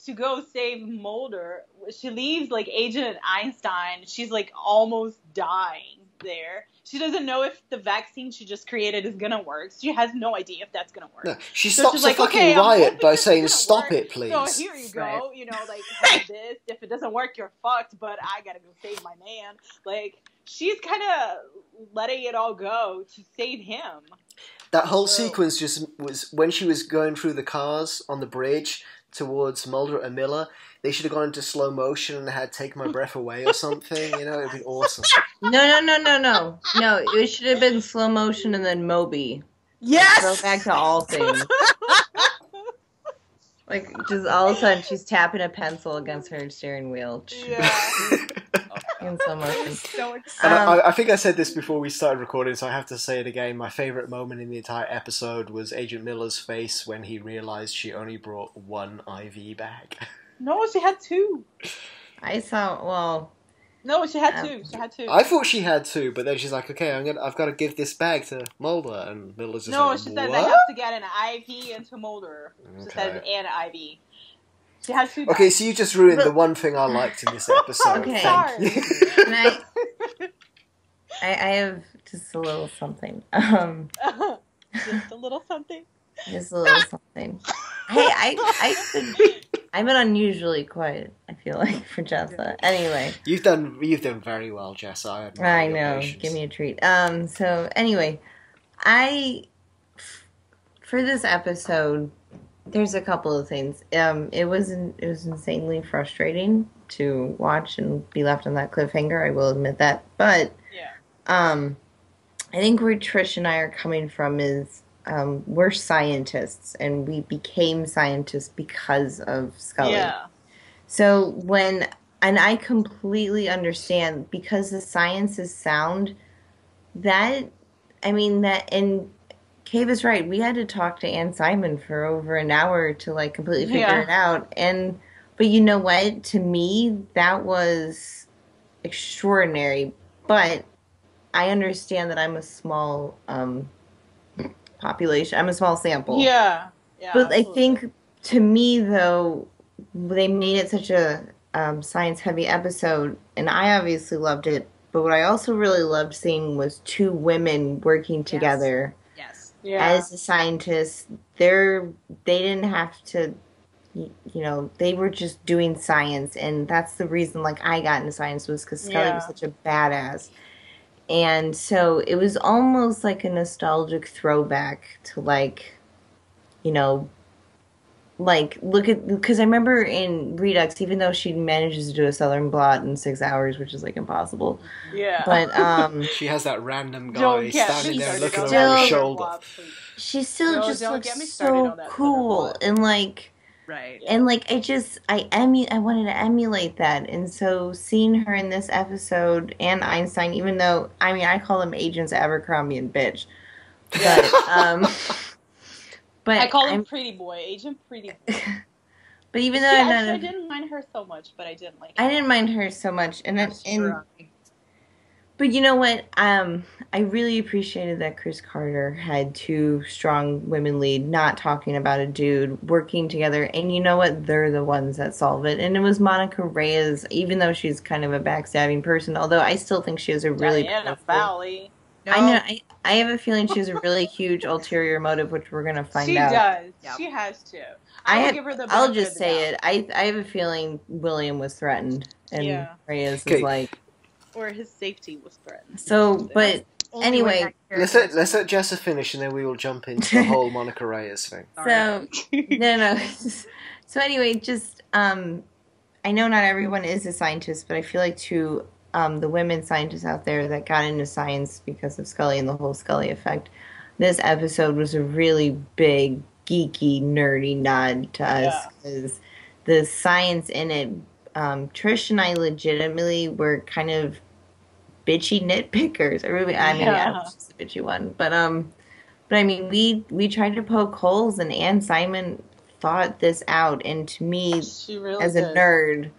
to go save Mulder. She leaves like Agent Einstein. She's like almost dying there. She doesn't know if the vaccine she just created is gonna work. She has no idea if that's gonna work. No, she So stops she's the like, fucking okay, riot by saying, "Stop work. it, please." So here you go. Right. You know, like have this. If it doesn't work, you're fucked. But I gotta go save my man. Like she's kind of letting it all go to save him. That whole So- sequence just was when she was going through the cars on the bridge towards Mulder and Miller. They should have gone into slow motion and had "Take My Breath Away" or something. You know, it'd be awesome. No, no, no, no, no. No, it should have been slow motion and then Moby. Go yes back to all things. Like, just all of a sudden, she's tapping a pencil against her steering wheel Yeah. in slow motion. so And Um, I, I think I said this before we started recording, so I have to say it again. My favorite moment in the entire episode was Agent Miller's face when he realized she only brought one IV bag. no, she had two. I saw, well, No, she had Um, two. She had two. I thought she had two, but then she's like, "Okay, I'm gonna, I've got to give this bag to Mulder," and Miller's just no, like, she said "What?" they have to get an IV into Mulder. She said an IV. She has two. Okay, so you just ruined the one thing I liked in this episode. Okay. Thank you. I, I, I have just a little something. Um, just a little something. Just a little something. Hey, I, I, I've been unusually quiet. I feel like for Jessa. Anyway. You've done, you've done very well, Jess. I, I know. patience. Give me a treat. Um. So anyway, I for this episode, there's a couple of things. Um. It was in, it was insanely frustrating to watch and be left on that cliffhanger. I will admit that. But Yeah. um, I think where Trish and I are coming from is um, we're scientists and we became scientists because of Scully. Yeah. So when and I completely understand because the science is sound that I mean that and Keva is right. We had to talk to Anne Simon for over an hour to like completely figure Yeah. it out. And but you know what? To me that was extraordinary. But I understand that I'm a small um population. I'm a small sample. Yeah. Yeah. But I think to me though, they made it such a um, science heavy episode, and I obviously loved it. But what I also really loved seeing was two women working together yes Yeah. as a scientist. They're they didn't have to, you know, they were just doing science, and that's the reason like I got into science was because Scully was such a badass. And so it was almost like a nostalgic throwback to like, you know, like look at because I remember in Redux, even though she manages to do a Southern Blot in six hours, which is like impossible, Yeah. but um, She has that random guy Don't standing there looking over Still- his shoulder. she still No, just don't looks get me started on so cool and like Right. and like I just I emu I wanted to emulate that, and so seeing her in this episode and Einstein, even though I mean I call them Agents Abercrombie and bitch, but um, but I call him I'm- Pretty Boy, Agent Pretty Boy. but even though Yeah, actually, I didn't mind her so much, but I didn't like. I her. didn't mind her so much, and then and. But you know what? Um, I really appreciated that Chris Carter had two strong women lead, not talking about a dude, working together. And you know what? They're the ones that solve it. And it was Monica Reyes, even though she's kind of a backstabbing person, although I still think she has a really. Diana powerful- Fowley. I know. I, I have a feeling she has a really huge ulterior motive, which we're gonna find she out. She does. Yep. She has to. I I will have- give her the. I'll just say it. I I have a feeling William was threatened, and Yeah. Reyes Okay. is like Or his safety was threatened. so. But Only Anyway, when that Let's let, let's let Jessa finish, and then we will jump into the whole Monica Reyes thing. So no no so anyway just um i know not everyone is a scientist but i feel like to um, the women scientists out there that got into science because of scully and the whole scully effect this episode was a really big geeky nerdy nod to us Yeah. because the science in it um, trish and i legitimately were kind of bitchy nitpickers i really i mean Yeah. i was just a bitchy one but um but I mean, we we tried to poke holes, and Anne Simon thought this out. And to me, really as a nerd,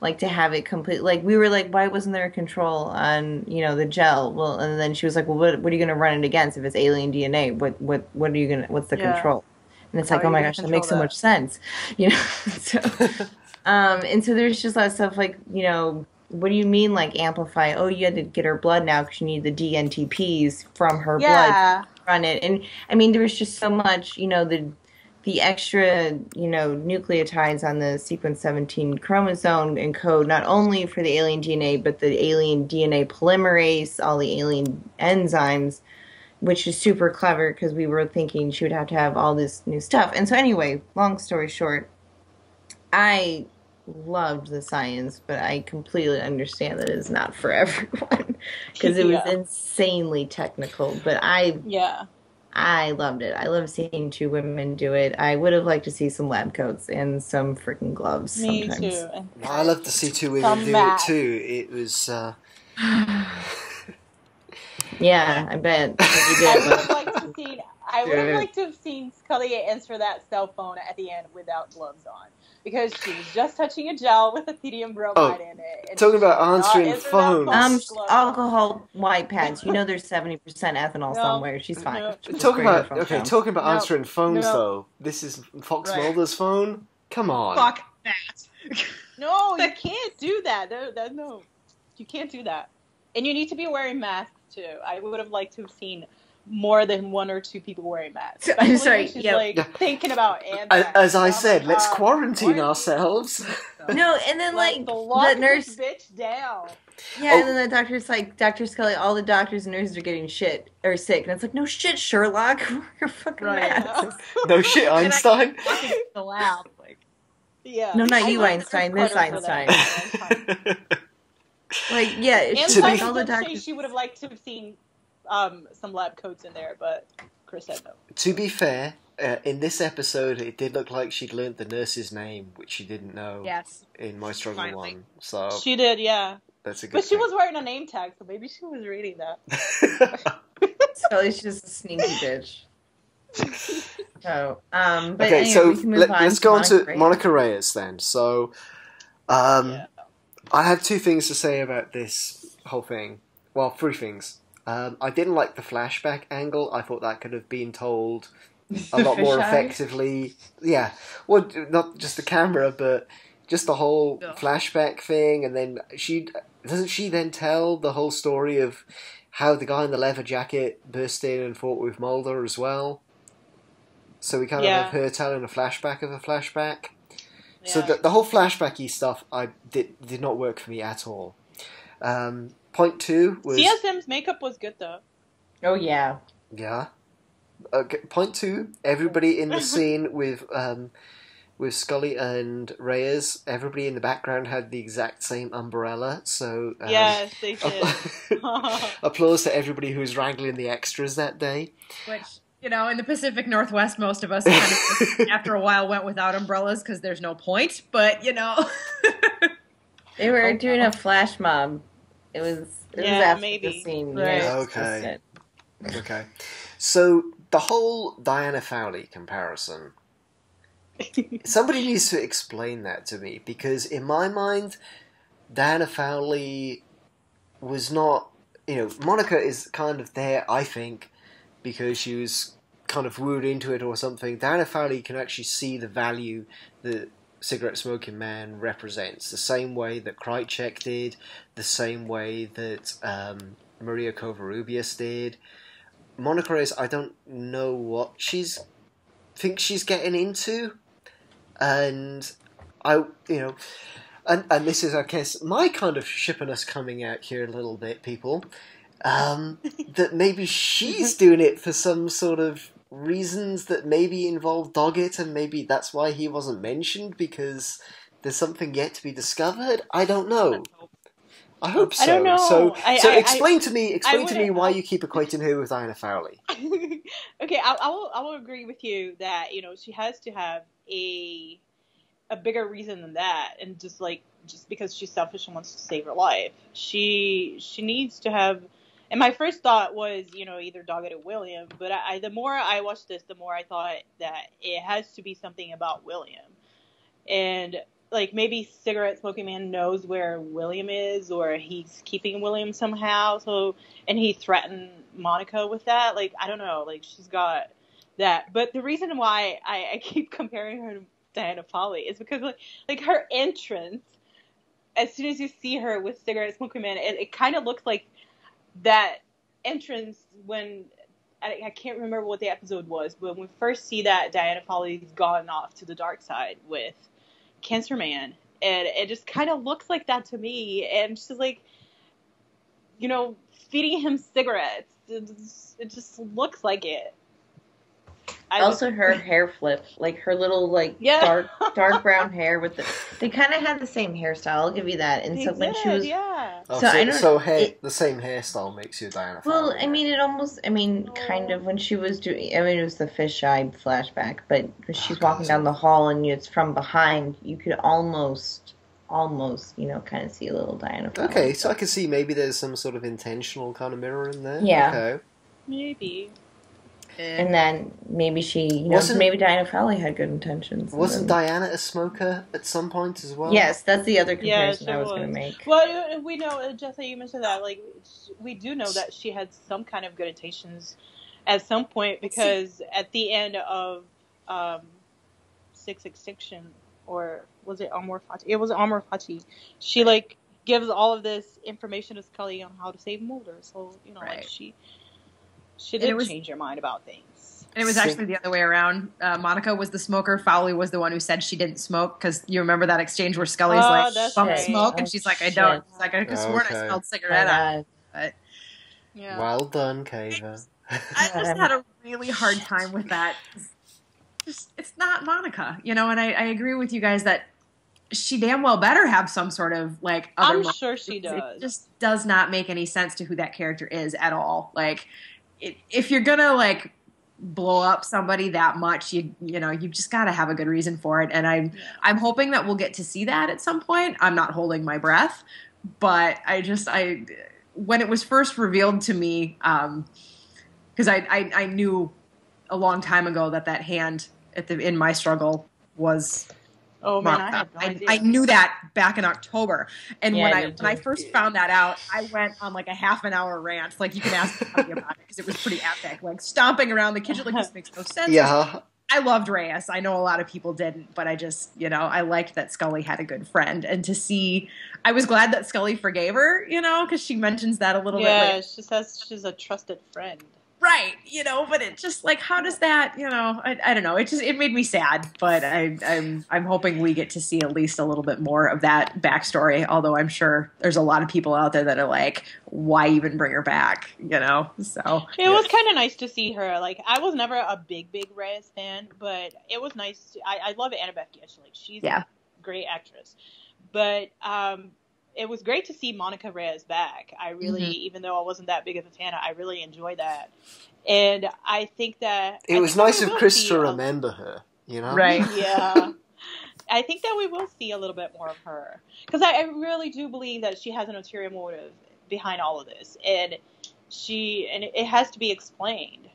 like to have it complete. Like we were like, why wasn't there a control on you know the gel? Well, and then she was like, well, what what are you going to run it against if it's alien DNA? What what what are you going to? What's the Yeah. control? And it's How like, oh my gosh, that makes so much sense, you know. so, um, and so there's just a lot of stuff like you know. What do you mean, like amplify? Oh, you had to get her blood now because you need the DNTPs from her blood Yeah. run it and i mean there was just so much you know the the extra you know nucleotides on the sequence 17 chromosome encode not only for the alien dna but the alien dna polymerase all the alien enzymes which is super clever because we were thinking she would have to have all this new stuff and so anyway long story short i loved the science but i completely understand that it's not for everyone because it was Yeah. insanely technical but i Yeah. I loved it. I love seeing two women do it. I would have liked to see some lab coats and some freaking gloves. Me sometimes. too. And I love to see two women Some do mad. it too. It was uh, Yeah, I bet. You I would have liked to seen. I would have liked to have seen Scully answer that cell phone at the end without gloves on because she was just touching a gel with a ethidium bromide Oh, in it. and talking about did not answering phones. um, with gloves on. alcohol white pads. You know, there's seventy percent ethanol No. somewhere. She's fine. No. Just talking about phone okay. Talking about No. answering phones No. though. This is Fox Right. Mulder's phone. Come on. Fuck that. No, you can't do that. No, that, no, you can't do that. And you need to be wearing masks too. I would have liked to have seen more than one or two people wearing masks. I'm sorry, She's yeah. like Yeah. thinking about A- anthrax. As I I'm said, let's quarantine quarantine. ourselves. No, and then like, the, lock the nurse. bitch down. Yeah, Oh. and then the doctor's like, Doctor Scully, all the doctors and nurses are getting shit or sick, and it's like, no shit, Sherlock, wear your fucking mask. no shit, Einstein. The lab, like, yeah. No, not I you, Einstein, this Carter for that. Einstein. Like, yeah, it's And To like all the doctors. she would have liked to have seen um, some lab coats in there, but Chris said no. to be fair, uh, in this episode, it did look like she'd learnt the nurse's name, which she didn't know yes. in My Struggle Finally. One. So She did, yeah. that's a good. But she thing. was wearing a name tag, so maybe she was reading that. Scully's just a sneaky bitch. So, um, but okay, anyway, so we can move let, us go on to Monica Reyes. Monica Reyes then. So, um, Yeah. I have two things to say about this whole thing. Well, three things. Um, I didn't like the flashback angle. I thought that could have been told a lot more Fisheye. effectively. Yeah, well, not just the camera, but just the whole Yeah. flashback thing, and then she doesn't she then tell the whole story of how the guy in the leather jacket burst in and fought with Mulder as well. So we kind Yeah. of have her telling a flashback of a flashback. So the, the whole flashbacky stuff I did did not work for me at all. Um, point two was CSM's makeup was good though. Oh yeah, yeah. Okay, point two: everybody in the scene with um, with Scully and Reyes, everybody in the background had the exact same umbrella. So um, yes, they did. applause to everybody who was wrangling the extras that day. Which you know, in the Pacific Northwest, most of us kind of, after a while went without umbrellas because there's no point. But you know, They were Oh, doing wow. a flash mob. It was. It Yeah, was after maybe. the scene. Right. Yeah, Okay. Okay, so the whole Diana Fowley comparison. Somebody needs to explain that to me because in my mind, Diana Fowley was not. You know, Monica is kind of there, I think, because she was kind of wooed into it or something. Diana Fowley can actually see the value that cigarette smoking man represents, the same way that Krychek did, the same way that um, Marita Covarrubias did. Monica is, I don't know what she's thinks she's getting into, and I, you know, and and this is, I guess, my kind of shipping us coming out here a little bit, people. Um, that maybe she's doing it for some sort of reasons that maybe involve Doggett, and maybe that's why he wasn't mentioned because there's something yet to be discovered. I don't know. I hope so. I don't know. So, I- so I- explain to me, explain to me why you keep equating her with Diana Fowley. okay, I, I will. I will agree with you that you know she has to have a a bigger reason than that, and just like just because she's selfish and wants to save her life, she she needs to have. And my first thought was, you know, either Doggett or William. But I, the more I watched this, the more I thought that it has to be something about William, and like maybe cigarette smoking man knows where William is, or he's keeping William somehow. So and he threatened Monica with that. Like I don't know, like she's got that. But the reason why I, I keep comparing her to Diana Fowley is because like like her entrance, as soon as you see her with cigarette smoking man, it, it kind of looks like that entrance when. I, I can't remember what the episode was, but when we first see that Diana Fowley's gone off to the dark side with Cancer Man, and it just kind of looks like that to me. And she's like, you know, feeding him cigarettes. It just, it just looks like it. I also her hair flip, like her little like Yeah. dark dark brown hair with the. They kind of had the same hairstyle. I'll give you that. And They so when she was yeah. Oh, So so I so hair, it- the same hairstyle makes you Diana Well, Fowley. I mean, it almost, I mean, kind of when she was doing, I mean, it was the fisheye flashback, but when oh, she's Oh, walking God. down the hall and it's from behind, you could almost, almost, you know, kind of see a little Diana. Fowley. Okay, so I can see maybe there's some sort of intentional kind of mirror in there. Yeah. Okay. Maybe. And then maybe she, you know, Wasn't- maybe Diana Fowley had good intentions. Wasn't then- Diana a smoker at some point as well? Yes, that's the other Yeah, comparison she I was, going to make. Well, uh, we know, Jessica, you mentioned that. Like, we do know that she had some kind of good intentions at some point because at the end of um, Sixth Extinction, or was it Amor Fati? It was Amor Fati. She, like, gives all of this information to Scully on how to save Mulder. So, you know, like, she she did was- change her mind about things. And it was actually the other way around. Uh, Monica was the smoker. Fowley was the one who said she didn't smoke because you remember that exchange where Scully's Oh, like, that's "Don't right. smoke," and Oh, she's like, "I shit. don't." She's like, "I could have sworn I smelled cigarette." out." Uh, Yeah. Well done, Keva. I just had a really hard time with that. Just, it's not Monica, you know. And I, I agree with you guys that she damn well better have some sort of like. Other I'm sure she does. It just does not make any sense to who that character is at all. Like, it, if you're gonna like blow up somebody that much, you you know you've just got to have a good reason for it. And I'm I'm hoping that we'll get to see that at some point. I'm not holding my breath, but I just I when it was first revealed to me, um because I, I I knew a long time ago that that hand at the in my struggle was oh, man, I Monica. no I. I knew that back in October, and Yeah, when I I when I too. first found that out, I went on like a half an hour rant. Like you can ask me about it because it was pretty epic. Like stomping around the kitchen, like this makes no sense. Yeah. I loved Reyes. I know a lot of people didn't, but I just, you know, I liked that Scully had a good friend, and to see, I was glad that Scully forgave her, you know, because she mentions that a little bit. yeah, she says she's a trusted friend. Right, you know, but it just like how does that, you know, I, I don't know. It just it made me sad, but I, I'm I'm hoping we get to see at least a little bit more of that backstory. Although I'm sure there's a lot of people out there that are like, why even bring her back, you know? So It was kind of nice to see her. Like, I was never a big, big Reyes fan, but it was nice. To, I, I love Annabeth Gish. Like, she's Yeah. a great actress. But um, it was great to see Monica Reyes back. I really, Mhm. even though I wasn't that big of a fan, I really enjoyed that. And I think that It I was nice we of Chris to remember her. You know, Right. yeah. I think that we will see a little bit more of her because I, I really do believe that she has an ulterior motive behind all of this, and she and it has to be explained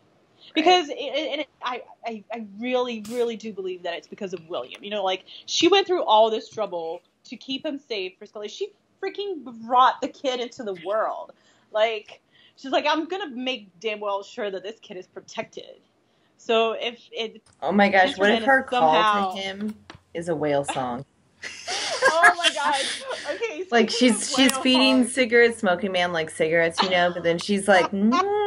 because it, it, and it, I, I I really really do believe that it's because of William. You know, like she went through all this trouble to keep him safe for Scully. She freaking brought the kid into the world. Like she's like, I'm gonna make damn well sure that this kid is protected. So if it Oh my gosh, what if her is call to him is a whale song? oh my gosh. Okay. Like she's she's feeding songs- cigarette smoking man like cigarettes, you know, but then she's like, mm,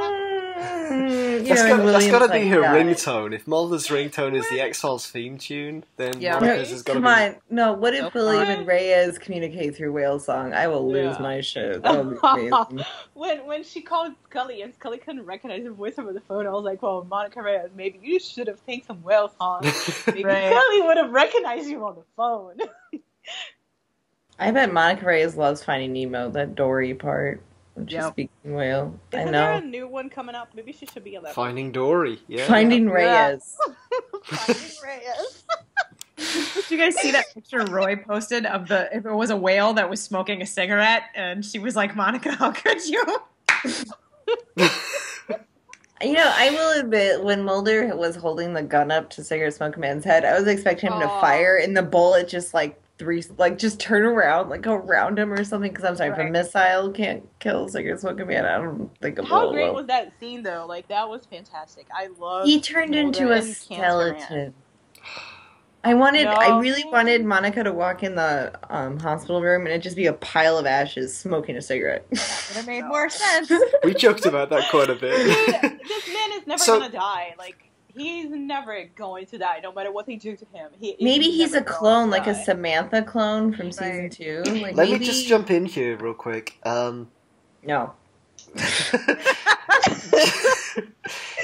you That's know, got, and that's William's got to be her "Got ringtone. If Mulder's ringtone is the X Files theme tune, then Yeah. Monica's has got to Come on, no. What if Nope. William and Reyes communicate through whale song? I will lose Yeah. my shit. Be when when she called Scully and Scully couldn't recognize her voice over the phone, I was like, "Well, Monica Reyes, maybe you should have taken some whale songs. Maybe Right. Scully would have recognized you on the phone." I bet Monica Reyes loves Finding Nemo. That Dory part when she's Yep. speaking whale. I Isn't there a new one coming up? Maybe she should be on that. Finding Dory. Yeah. Finding Yeah. Reyes. Finding Reyes. Did you guys see that picture Roy posted of the if it was a whale that was smoking a cigarette and she was like, Monica, how could you? You know, I will admit, when Mulder was holding the gun up to Cigarette Smoke Man's head, I was expecting him to fire, and the bullet just like three, like just turn around, like go around him or something. Because I'm sorry, if a missile can't kill Cigarette Smoke Man, I don't think a How great will. was that scene though? Like that was fantastic. I love. He turned Mulder into a and Cancer Man. skeleton. I wanted, I really wanted Monica to walk in the um, hospital room and it just be a pile of ashes smoking a cigarette. that Would have made more sense. we joked about that quite a Dude, bit. this man is never So- gonna die. Like he's never going to die, no matter what they do to him. He maybe he's a clone, like a. Samantha clone from season two. Like Let maybe... me just jump in here real quick. Um, No.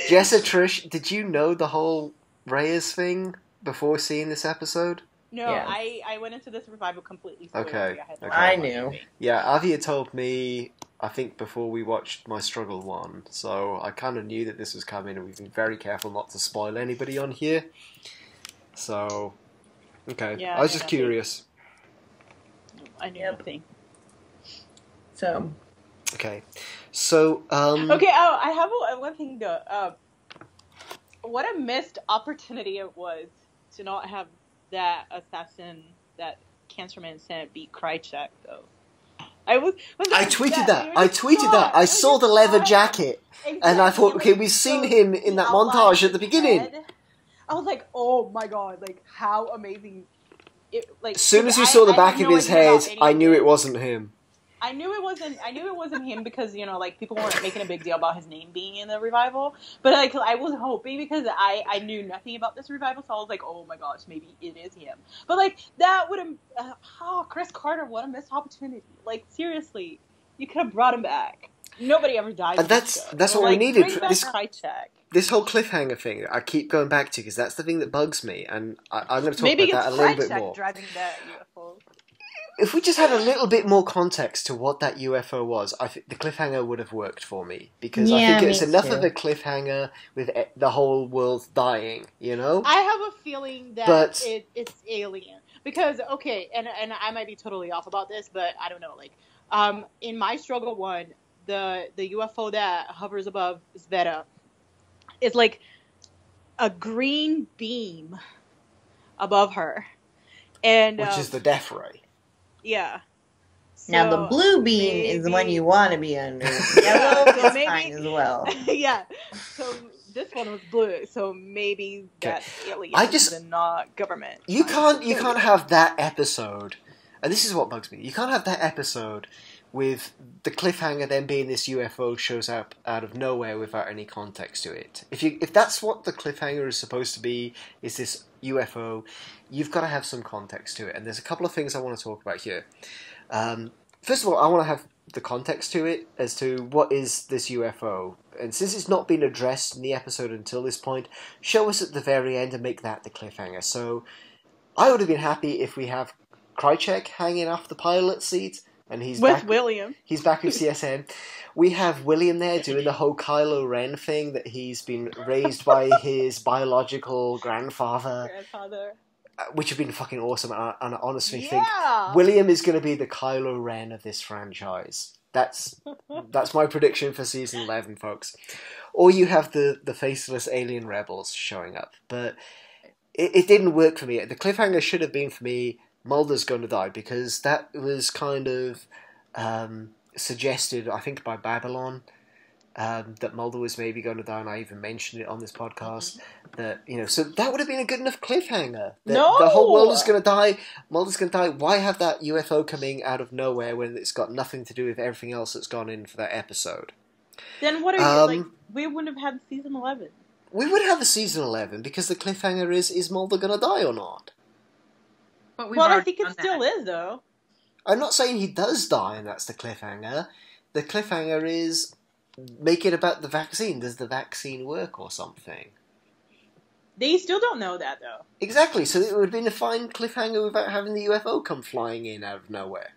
Jessa Trish, did you know the whole Reyes thing before seeing this episode? No, Yeah. I, I went into this revival completely. Okay. I, okay. I knew. what it was. Yeah, Avia told me, I think, before we watched My Struggle one, so I kind of knew that this was coming, and we've been very careful not to spoil anybody on here. So, okay. Yeah, I was I just know. curious. I knew Yep. nothing. So Okay. So, um. Okay, oh, I have a, one thing though. Uh, what a missed opportunity it was to not have that assassin, that Cancer Man sent beat Krychek though. I was. was I tweeted that. I tweeted that. I saw the leather jacket, and I thought, okay, we've seen him in that montage at the beginning. I was like, oh my god, like how amazing! It, like As soon as we I- saw the back of his head, I knew it wasn't him. I knew it wasn't. I knew it wasn't him because you know, like people weren't making a big deal about his name being in the revival. But like, I was hoping because I I knew nothing about this revival, so I was like, oh my gosh, maybe it is him. But like that would have. Uh, oh, Chris Carter, what a missed opportunity! Like seriously, you could have brought him back. Nobody ever died. And that's- that's So, what we needed. This- Krychek. This whole cliffhanger thing, I keep going back to because that's the thing that bugs me, and I, I'm going to talk Maybe about that a little bit more. driving that UFO. If we just had a little bit more context to what that UFO was, I think the cliffhanger would have worked for me because I think it's enough too. of a cliffhanger with e- the whole world dying. You know? I have a feeling that But- it, it's alien because okay, and and I might be totally off about this, but I don't know. Like, um, in my struggle one, the the UFO that hovers above Sveta is like a green beam above her, and Which um, is the death ray. Yeah. now the So, blue beam is the one you want to be under. Yellow So maybe- fine as well. yeah. So this one was blue, so maybe that's aliens I just- and not government. You can't you can't have that episode, and this is what bugs me. You can't have that episode with the cliffhanger then being this UFO shows up out of nowhere without any context to it. If you if that's what the cliffhanger is supposed to be, is this UFO, you've got to have some context to it. And there's a couple of things I want to talk about here. Um, first of all, I want to have the context to it as to what is this UFO. And since it's not been addressed in the episode until this point, show us at the very end and make that the cliffhanger. So I would have been happy if we have Krychek hanging off the pilot seat and he's with back, William. He's back with CSM. We have William there doing the whole Kylo Ren thing that he's been raised by his biological grandfather, Grandfather. Which have been fucking awesome. And I, and I honestly think William is going to be the Kylo Ren of this franchise. That's that's my prediction for season eleven, folks. Or you have the the faceless alien rebels showing up, but it, it didn't work for me. The cliffhanger should have been for me. Mulder's going to die because that was kind of um, suggested, I think, by Babylon. Um, that Mulder was maybe going to die, and I even mentioned it on this podcast. That you know, so that would have been a good enough cliffhanger. That No! the whole world is going to die. Mulder's going to die. Why have that UFO coming out of nowhere when it's got nothing to do with everything else that's gone in for that episode? Then what are you Um, like? We wouldn't have had season eleven. We would have a season eleven because the cliffhanger is: is Mulder going to die or not? But we've Well, I think it still that. is though. I'm not saying he does die, and that's the cliffhanger. The cliffhanger is make it about the vaccine. Does the vaccine work or something? They still don't know that though. Exactly. So it would have been a fine cliffhanger without having the UFO come flying in out of nowhere.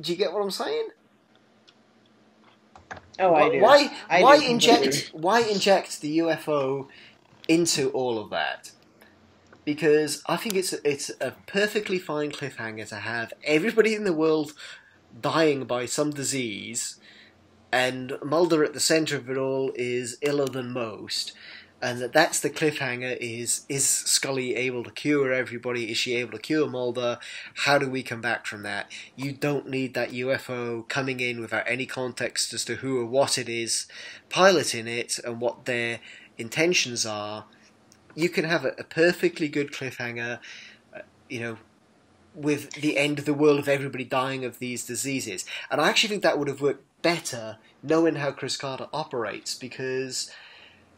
Do you get what I'm saying? Oh, I why do. why, I why do inject completely. why inject the UFO into all of that? Because I think it's it's a perfectly fine cliffhanger to have everybody in the world dying by some disease, and Mulder at the center of it all is iller than most, and that that's the cliffhanger is is Scully able to cure everybody? Is she able to cure Mulder? How do we come back from that? You don't need that UFO coming in without any context as to who or what it is piloting it and what their intentions are. You can have a, a perfectly good cliffhanger, uh, you know, with the end of the world of everybody dying of these diseases. And I actually think that would have worked better knowing how Chris Carter operates because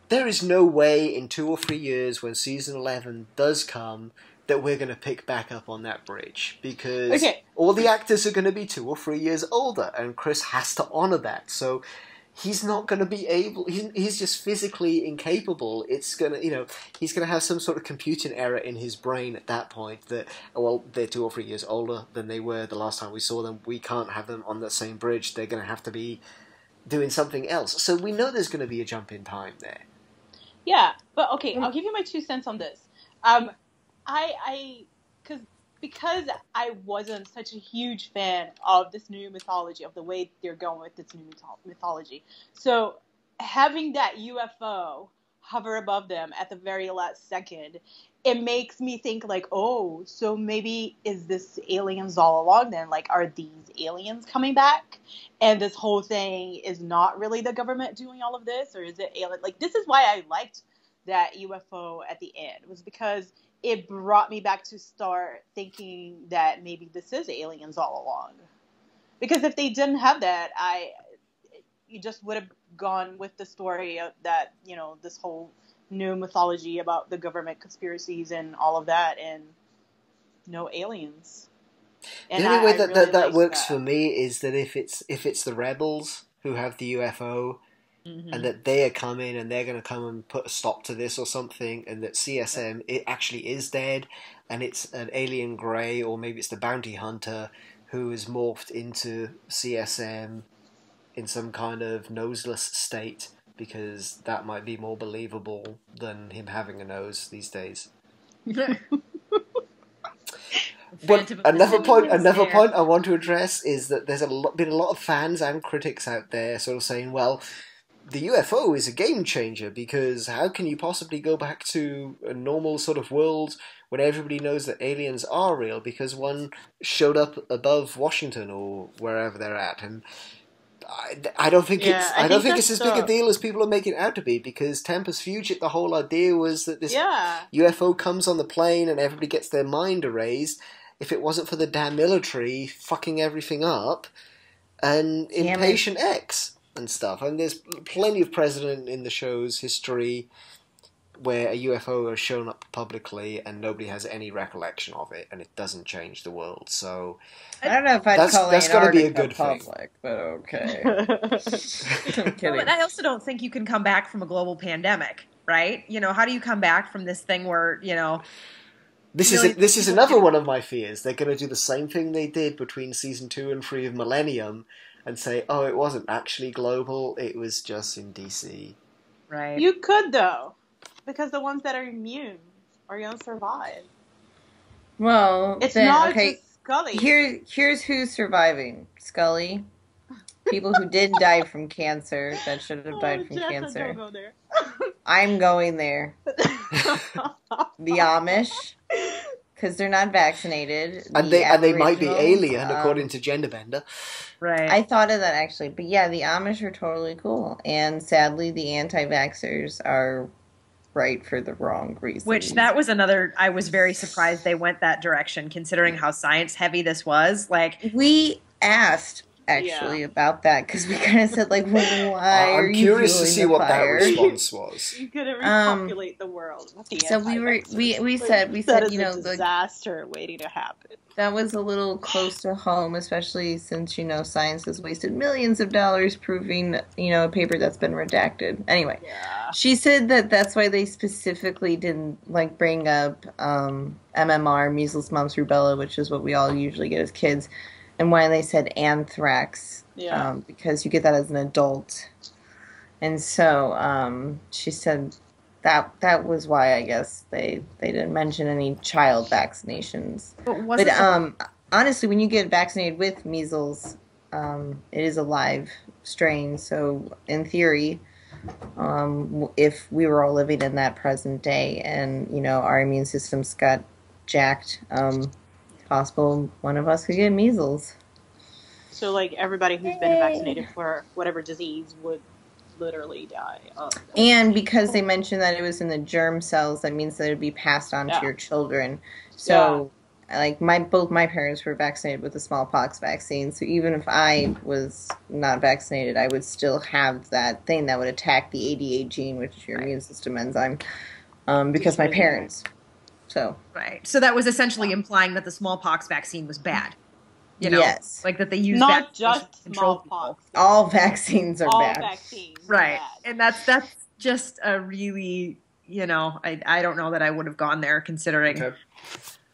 there is no way in two or three years when season 11 does come that we're going to pick back up on that bridge because Okay. all the actors are going to be two or three years older and Chris has to honor that. So he's not going to be able he's, he's just physically incapable. It's going to you know he's going to have some sort of computing error in his brain at that point that well they're two or three years older than they were the last time we saw them. We can't have them on the same bridge. They're going to have to be doing something else. So we know there's going to be a jump in time there. Yeah, but okay, I'll give you my two cents on this. Um, I, I, because I wasn't such a huge fan of this new mythology, of the way they're going with this new mytho- mythology. So having that UFO hover above them at the very last second, it makes me think like, oh, so maybe is this aliens all along then? Like, are these aliens coming back? And this whole thing is not really the government doing all of this, or is it alien? Like, this is why I liked that UFO at the end was because it brought me back to start thinking that maybe this is aliens all along. Because if they didn't have that, I you just would have gone with the story of that you know this whole new mythology about the government conspiracies and all of that, and no aliens. And the only I- way I that, really that, that works for me is that if it's if it's the rebels who have the UFO Mhm. and that they are coming and they're going to come and put a stop to this or something, and that CSM it actually is dead, and it's an alien grey or maybe it's the bounty hunter who is morphed into CSM in some kind of noseless state because that might be more believable than him having a nose these days. But Phantom of the another point, another point I want to address is that there's a lot, been a lot of fans and critics out there sort of saying, well, the UFO is a game changer because how can you possibly go back to a normal sort of world when everybody knows that aliens are real because one showed up above Washington or wherever they're at and. I, I don't think Yeah, it's I I, don't think think it's as big a deal as people are making it out to be because Tempus Fugit the whole idea was that this Yeah. UFO comes on the plane and everybody gets their mind erased. if it wasn't for the damn military fucking everything up and impatient X and stuff. And there's plenty of precedent in the show's history where a UFO has shown up publicly and nobody has any recollection of it, and it doesn't change the world. So I don't know if I'd That's- call that's gotta be a Antarctica good thing. public, but okay. I'm Well, kidding. but I also don't think you can come back from a global pandemic, right? You know, how do you come back from this thing where you know? This Really, is this is another one of my fears. They're going to do the same thing they did between season two and three of Millennium, and say, "Oh, it wasn't actually global; it was just in DC." Right. You could though, because the ones that are immune are gonna survive. Well, It's then, not okay. just Scully. Here, here's who's surviving: Scully, people who did die from cancer that should have died Oh, from Jessa, cancer. Don't go there. I'm going there. The Amish, because they're not vaccinated. And they and they might be alien um, according to Genderbender. right. I thought of that actually, but yeah, the Amish are totally cool, and sadly, the anti-vaxxers are right for the wrong reasons. Which that was another. I was very surprised they went that direction, considering how science heavy this was. Like, we asked actually about that because we kind of said like, well, why are I'm you curious to see what fire? that response was. You could Um, repopulate the world. with the so we were- we- we said- we said, you know, the- disaster waiting to happen. That was a little close to home, especially since you know science has wasted millions of dollars proving you know a paper that's been redacted. Anyway, Yeah. she said that that's why they specifically didn't like bring up um, MMR, measles, mumps, rubella, which is what we all usually get as kids, and why they said anthrax, Yeah. um, because you get that as an adult. And so um, she said that that was why I guess they they didn't mention any child vaccinations. but But um, honestly, when you get vaccinated with measles, um, it is a live strain. So in theory, um, if we were all living in that present day, and you know our immune systems got jacked, um, possible one of us could get measles. So like everybody who's been vaccinated for whatever disease would literally die. Of And because they mentioned that it was in the germ cells, that means that it would be passed on Yeah. to your children. So, like my both my parents were vaccinated with the smallpox vaccine. So even if I was not vaccinated, I would still have that thing that would attack the ADA gene, which is your immune system enzyme, um, because my parents. So right. So that was essentially implying that the smallpox vaccine was bad. You know, yes, like that they used not just to control people. smallpox. all vaccines are All bad. vaccines. are right bad. and that's that's just a really you know i i don't know that i would have gone there considering Okay.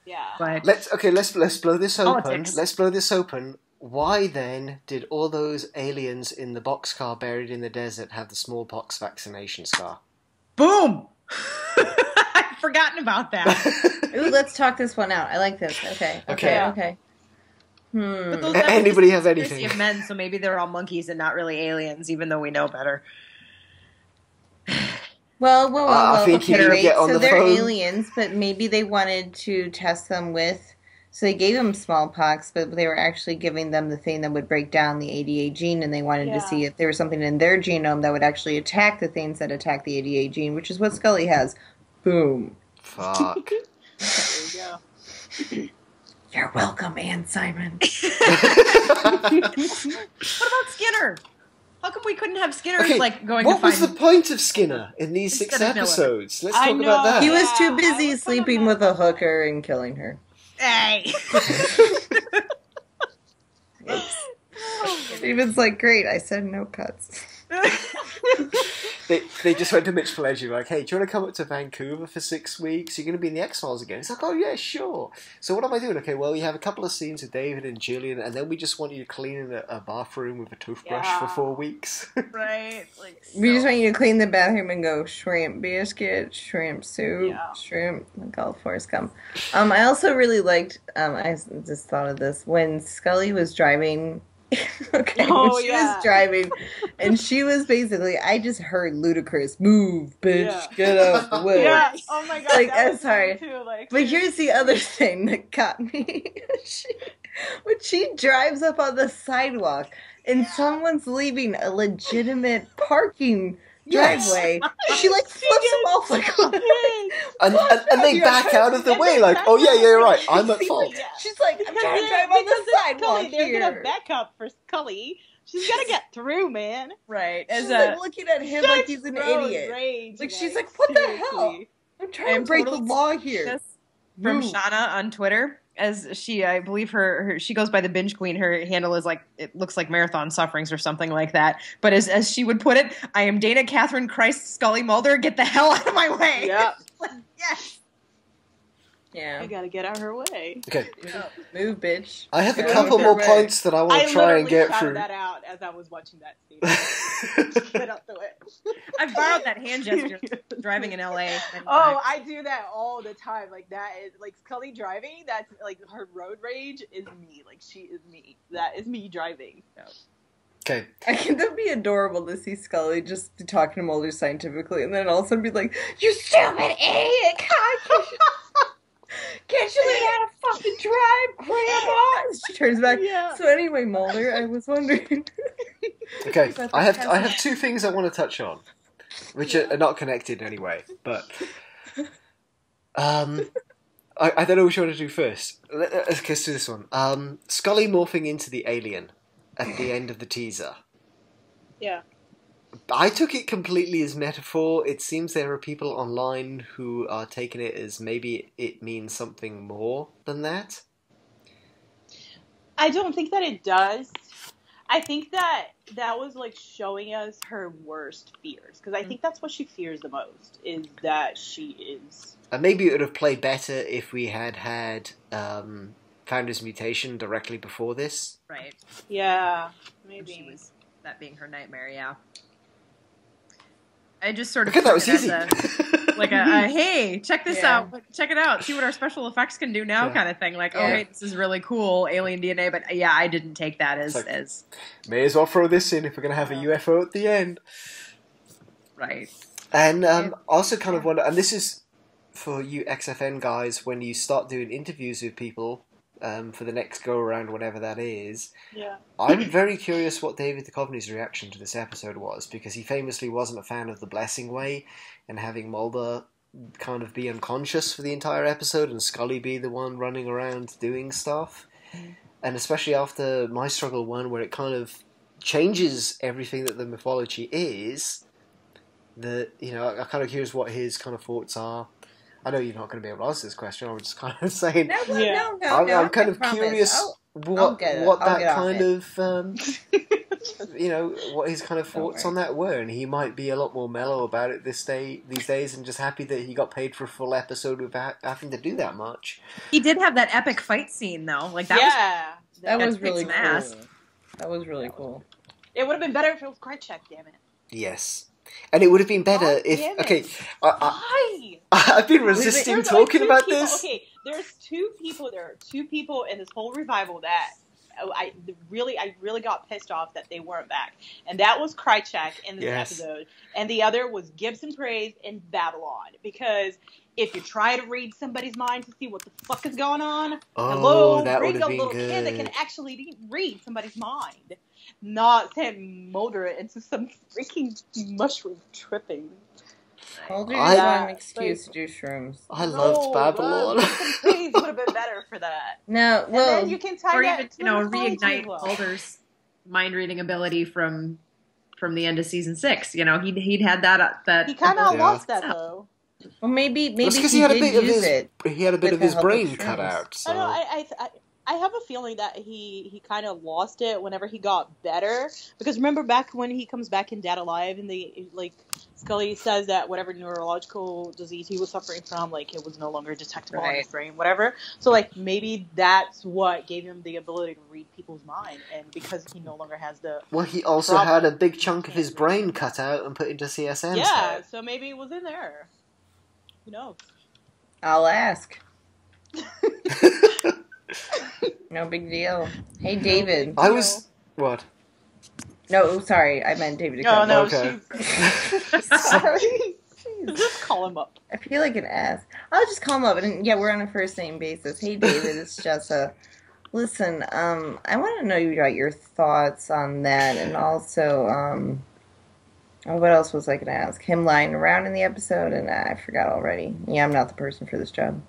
Yeah. but Let's okay. Let's let's blow this open. Politics. Let's blow this open. Why then did all those aliens in the boxcar buried in the desert have the smallpox vaccination scar? boom i've forgotten about that Ooh, let's talk this one out. I like this. Okay, Okay. okay, okay. Hmm. but those A- that was anybody just have anything? of men so maybe they're all monkeys and not really aliens even though we know better Well, well, well, Uh, I well, think okay, right. get on so the they're phone. aliens, but maybe they wanted to test them with. So they gave them smallpox, but they were actually giving them the thing that would break down the ADA gene, and they wanted Yeah. to see if there was something in their genome that would actually attack the things that attack the ADA gene, which is what Scully has. Boom. Fuck. There you go. You're welcome, Anne Simon. what about skinner how come we couldn't have skinner Okay, like going what to find was the point of Skinner in these six Instead of Miller. episodes? Let's talk about that. He was too busy was sleeping with a hooker and killing her. hey Steven's like, great, I said no cuts. They, they just went to Mitch Pileggi like, hey, do you want to come up to Vancouver for six weeks? You're going to be in the X Files again. He's like, oh yeah, sure. So what am I doing? Okay, well, you have a couple of scenes with David and Gillian, and then we just want you to clean in a, a bathroom with a toothbrush for four weeks. right like We just want you to clean the bathroom and go shrimp biscuit, shrimp soup, Yeah. shrimp, like all Forrest Gump. Um, I also really liked. Um, I s- just thought of this when Scully was driving. okay, Oh, when she yeah. was driving, and she was basically. I just heard ludicrous, "Move, bitch, Yeah. get out the way." Yeah. Oh my god. Like, I'm sorry. Too. Like, But here's the other thing that caught me. she, when she drives up on the sidewalk and someone's leaving a legitimate parking Yes. driveway. she like flips him off like And, and, and they back out of the way, like, oh yeah, yeah, you're right, I'm at fault. Yeah. She's like, I'm trying to they're- drive on because the it's sidewalk Scully, They're gonna back up for Scully. She's gotta get through, man. Right. She's As like a looking at him like he's an idiot. Rage, Like, she's like, what the hell? I'm trying I'm to break the law here. from Move. Shauna on Twitter. As she, I believe her, her, she goes by the binge queen. Her handle is like it looks like marathon sufferings or something like that. But as as she would put it, I am Dana Catherine Christ Scully Mulder. Get the hell out of my way. Yeah, yes. I Yeah. gotta get out of her way. Okay, Move, bitch. I have a couple more way. points that I want to try and get shouted through. that out as I was watching that scene. get out the way. I borrowed that hand gesture driving in LA. Oh. I do that all the time. Like that is like Scully driving. That's like her road rage is me. Like she is me. That is me driving. Okay, I think that'd be adorable to see Scully just be talking to Mulder scientifically, and then all of a sudden be like, "You stupid idiot! God, can't you, learn how to fucking drive, Grandma?" She turns back. Yeah. So anyway, Mulder, I was wondering. okay. I have. I have two things I want to touch on, which are, are not connected anyway. But um, I, I don't know which one to do first. Let- Let's let's do this one. Um, Scully morphing into the alien at the end of the teaser. Yeah. I took it completely as metaphor. It seems there are people online who are taking it as maybe it means something more than that. I don't think that it does. I think that that was like showing us her worst fears because I think that's what she fears the most is that she is. And maybe it would have played better if we had had um, Founder's Mutation directly before this. right. Yeah, And She maybe. was that being her nightmare. Yeah. I just sort of Look at that was took easy. a- like a, a hey, check this Yeah. out, check it out, see what our special effects can do now, Yeah. kind of thing. Like, oh, hey, this is really cool, alien DNA. But yeah, I didn't take that as like- as May as well throw this in if we're going to have a UFO at the end. right. And um, Yeah. also kind of wonder, and this is for you XFN guys, when you start doing interviews with people um, for the next go around, whatever that is. Yeah. I'm very curious what David Duchovny's reaction to this episode was because he famously wasn't a fan of the blessing way and having Mulder kind of be unconscious for the entire episode and Scully be the one running around doing stuff. And especially after My Struggle 1, where it kind of changes everything that the mythology is, the you know, I'm kind of curious what his kind of thoughts are. I know you're not going to be able to answer this question. I'm just kind of saying. No, no, Yeah. no, no, I'm, no, I'm kind of promise. curious I'll- what get it. what I'll that kind of um, you know what his kind of thoughts on that were, and he might be a lot more mellow about it this day these days, and just happy that he got paid for a full episode without having to do that much. He did have that epic fight scene though, like that was yeah. That was really cool. ass. That was really cool. it would have been better if it was Krychek, damn it. Yes, and it would have been better God if okay. I, Why? I, I've been resisting talking two about people- this. Okay, there's two people. There are two people in this whole revival that oh, I really, I really got pissed off that they weren't back, and that was Krychek in this Yes. episode, and the other was Gibson Praise in Babylon. Because if you try to read somebody's mind to see what the fuck is going on, Oh, hello, that bring a have little kid that can actually read somebody's mind, not send Mulder into some freaking mushroom tripping. Mulder I- just want an Yeah, excuse to do shrooms. I No, loved Babylon. Uh, Gibson would have been better for that. No, And well, then you can tie or that even to you know reignite as well. Mulder's mind reading ability from from the end of season six. You know, he'd he'd had that uh, that He kind of Yeah. lost that though. well, maybe maybe because he, he had a did bit of his it. he had a bit of his help of brain cut out. So I know. I, I I I have a feeling that he he kind of lost it whenever he got better. Because remember back when he comes back in Dead Alive and the like Scully says that whatever neurological disease he was suffering from, like it was no longer detectable in his brain, whatever. So like maybe that's what gave him the ability to read people's mind, and because he no longer has the well, he also Problem. had a big chunk of his brain cut out and put into CSM's yeah, head. so maybe it was in there. Who knows? I'll ask. No big deal. Hey, David. I was what? No, sorry, I meant David. No, Duchovny. no, Okay. she's sorry. Just call him up. I feel like an ass. I'll just call him up, and yeah, we're on a first name basis. Hey, David, it's Jessa. Listen, um, I want to know about your thoughts on that, and also, um, Oh, what else was I going to ask? Him lying around in the episode, and I forgot already. Yeah, I'm not the person for this job.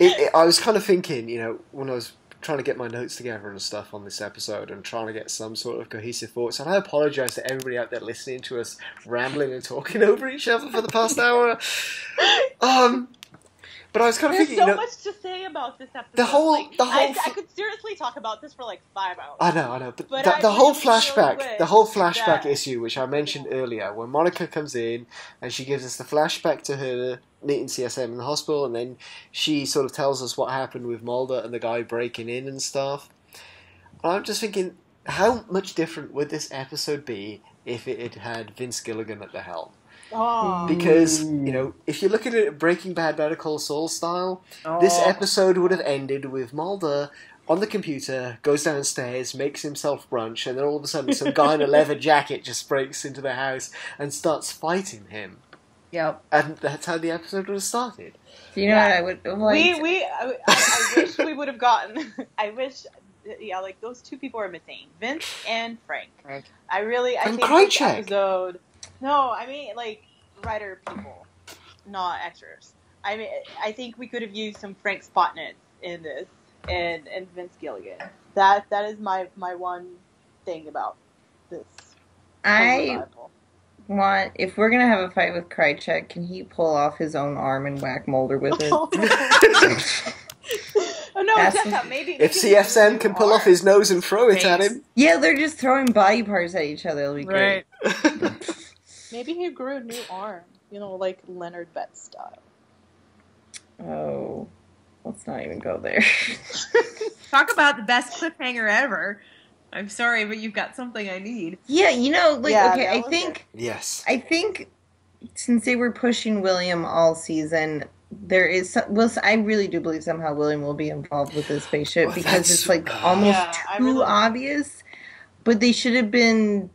It, it, I was kind of thinking, you know, when I was trying to get my notes together and stuff on this episode and trying to get some sort of cohesive thoughts. And I apologise to everybody out there listening to us rambling and talking over each other for the past hour. Um, but I was kind of There's thinking, so you know, much to say about this episode. The whole- Like, the whole I, could seriously talk about this for like five hours. I know, I know, but, But the, the whole really, flashback, the whole flashback issue, which I mentioned earlier, when Monica comes in and she gives us the flashback to her meeting CSM in the hospital, and then she sort of tells us what happened with Mulder and the guy breaking in and stuff. And I'm just thinking, how much different would this episode be if it had had Vince Gilligan at the helm? Oh. Because you know, if you look at it Breaking Bad, Better Call Saul style, this Oh. episode would have ended with Mulder on the computer, goes downstairs, makes himself brunch, and then all of a sudden some guy in a leather jacket just breaks into the house and starts fighting him. Yep. And that's how the episode would have started. Do you know Yeah. what I would have liked? we we I, I, I wish we would have gotten. I wish, yeah, like those two people are missing, Vince and Frank. Frank. I really, I And think this episode. No, I mean like writer people, not extras. I mean, I think we could have used some Frank Spotnitz in this, and and Vince Gilligan. That that is my my one thing about this. I revival. Want, if we're going to have a fight with Krychek, can he pull off his own arm and whack Mulder with it? oh no, oh, That's- Jessica, maybe If maybe CSM you can pull are. off his nose and throw it at him, yeah, they're just throwing body parts at each other. It'll be great. Maybe he grew a new arm, you know, like Leonard Betts style. Oh, let's not even go there. Talk about the best cliffhanger ever. I'm sorry, but you've got something I need. yeah, you know, like, Yeah, okay, I was think. yes. I think since they were pushing William all season, there is some, well, I really do believe somehow William will be involved with this spaceship Well, because it's like almost Yeah, too really- obvious. But they should have been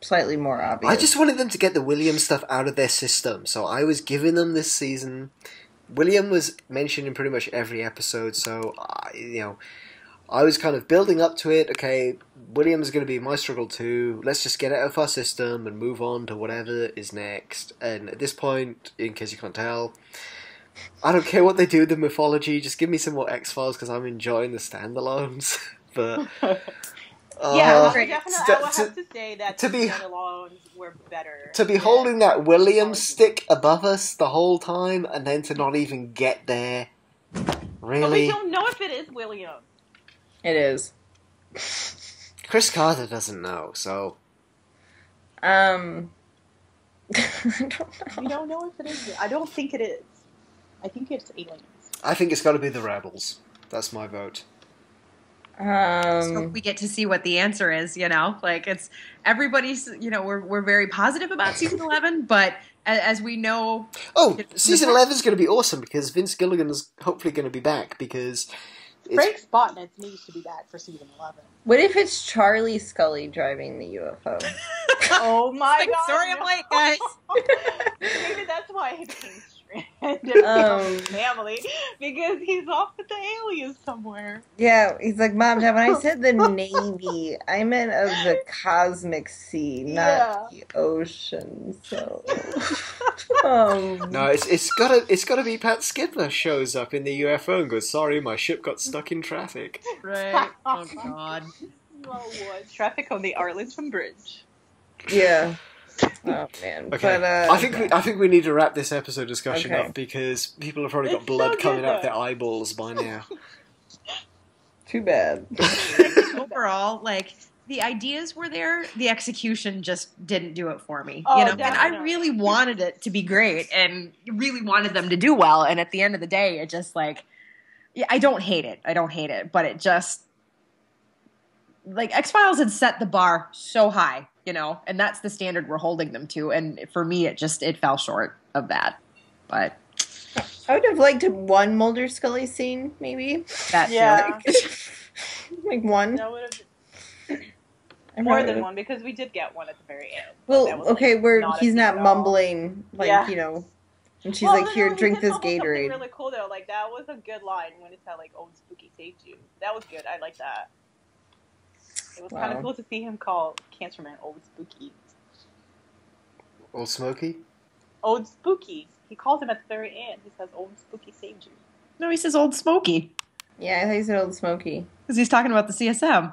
slightly more obvious. I just wanted them to get the William stuff out of their system, so I was giving them this season. William was mentioned in pretty much every episode, so I, you know, I was kind of building up to it. Okay, William's is going to be my struggle too. Let's just get it out of our system and move on to whatever is next. And at this point, in case you can't tell, I don't care what they do with the mythology. Just give me some more X Files because I'm enjoying the standalones. but yeah, uh, I definitely. to- I would have to say that to the be- standalones were better. to be holding that William mythology. stick above us the whole time and then to not even get there. But we don't know if it is William. It is. Chris Carter doesn't know, so. Um, I don't know. We don't know if it is. I don't think it is. I think it's aliens. I think it's got to be the Rebels. That's my vote. So Um, we get to see what the answer is, you know, like it's everybody's, you know, we're, we're very positive about season 11, but as, as we know, Oh, It- season 11 is going to be awesome because Vince Gilligan is hopefully going to be back because. It's, Frank Spotnitz needs to be back for season eleven. what if it's Charlie Scully driving the UFO? Oh my like, god! sorry I'm late, guys. Maybe that's why he became stranded Um. his family because he's off with the aliens somewhere. Yeah, he's like, Mom, Dad, when I said the Navy, I meant of the cosmic sea, not the ocean. So, um, No, it's it's gotta it's gotta be Pat Skipper shows up in the UFO and goes, "Sorry, my ship got stuck in traffic." Right. Oh, God. Oh, what? Traffic on the Arlington Bridge. yeah. Oh man, Okay, but uh, I think we, I think we need to wrap this episode discussion Okay. up because people have probably got It's blood so coming good, out though. their eyeballs by now. too bad. Overall, like, the ideas were there, the execution just didn't do it for me. Oh, you know, and I definitely. really wanted it to be great and really wanted them to do well. And at the end of the day, it just like, yeah, I don't hate it. I don't hate it, but it just like X Files had set the bar so high, you know, and that's the standard we're holding them to. And for me, it just it fell short of that. But I would have liked one Mulder Scully scene, maybe. that Yeah. like one. That would have I more than one because we did get one at the very end. Well, That was, like, okay, where not he's not mumbling, like Yeah. you know, and she's Well, like, no, "Here, no, drink this mumble something Gatorade." Really cool though. Like that was a good line when it said like, "Oh, spooky saved you." That was good. I like that. It was kind of cool to see him call Cancerman Old Spooky. Old Smoky. Old Spooky. He calls him at the very end. He says, "Old Spooky saved you." No, he says Old Smoky Yeah, I thought you said Old Smoky. because he's talking about the CSM.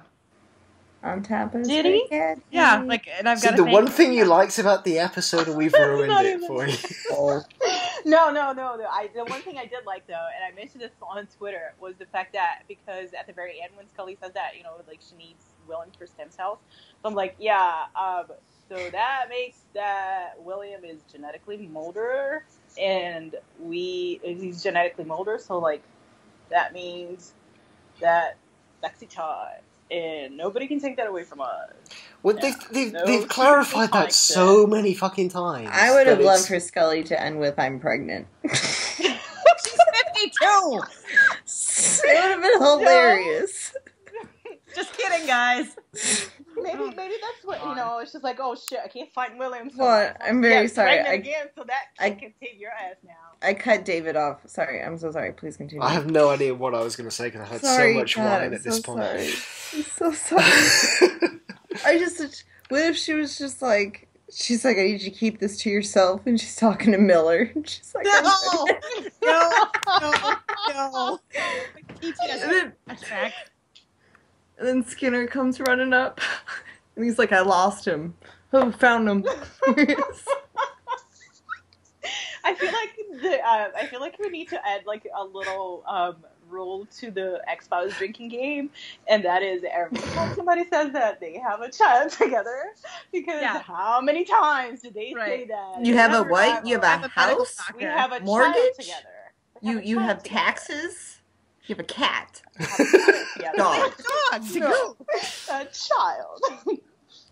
On top of Did he? spaghetti. Yeah, like, and I've See, got the one thing you liked about the episode, and we've ruined it even- for you. Oh, No, no, no, no. I the one thing I did like though, and I mentioned this on Twitter, was the fact that because at the very end when Scully says that, you know, like she needs William for stem cells. So I'm like, yeah, um, so that makes that William is genetically Mulder, and we he's genetically Mulder. so like that means that sexy time, and nobody can take that away from us. Well, Yeah. they've, they've, No, they've clarified that so many fucking times. I would have that loved for Scully to end with "I'm pregnant." it She's 52! it would have been hilarious. Just kidding, guys. Maybe maybe that's what you know. It's just like, oh shit, I can't find William. So Well, I'm very get sorry. I- again, so that I- can take your ass now. I cut David off. Sorry, I'm so sorry. Please continue. I have no idea what I was going to say because I had Sorry, so much God, wine I'm at this point. sorry. I'm so sorry. I just. What if she was just like. She's like, I need you to keep this to yourself, and she's talking to Miller. And she's like, I'm No! pregnant. No! No! No! And PTSD then, flashback. And then Skinner comes running up, and he's like, I lost him. Oh, found him. I feel like the uh, I feel like we need to add like a little um, rule to the X Files drinking game, and that is every time somebody says that they have a child together, because Yeah. how many times did they say that? You have a what? You have a ever. Hypothetical house? doctor. We have a Mortgage? child together. We You you child have together. taxes. You have a cat. We a child. Dog. Dog, No. a child.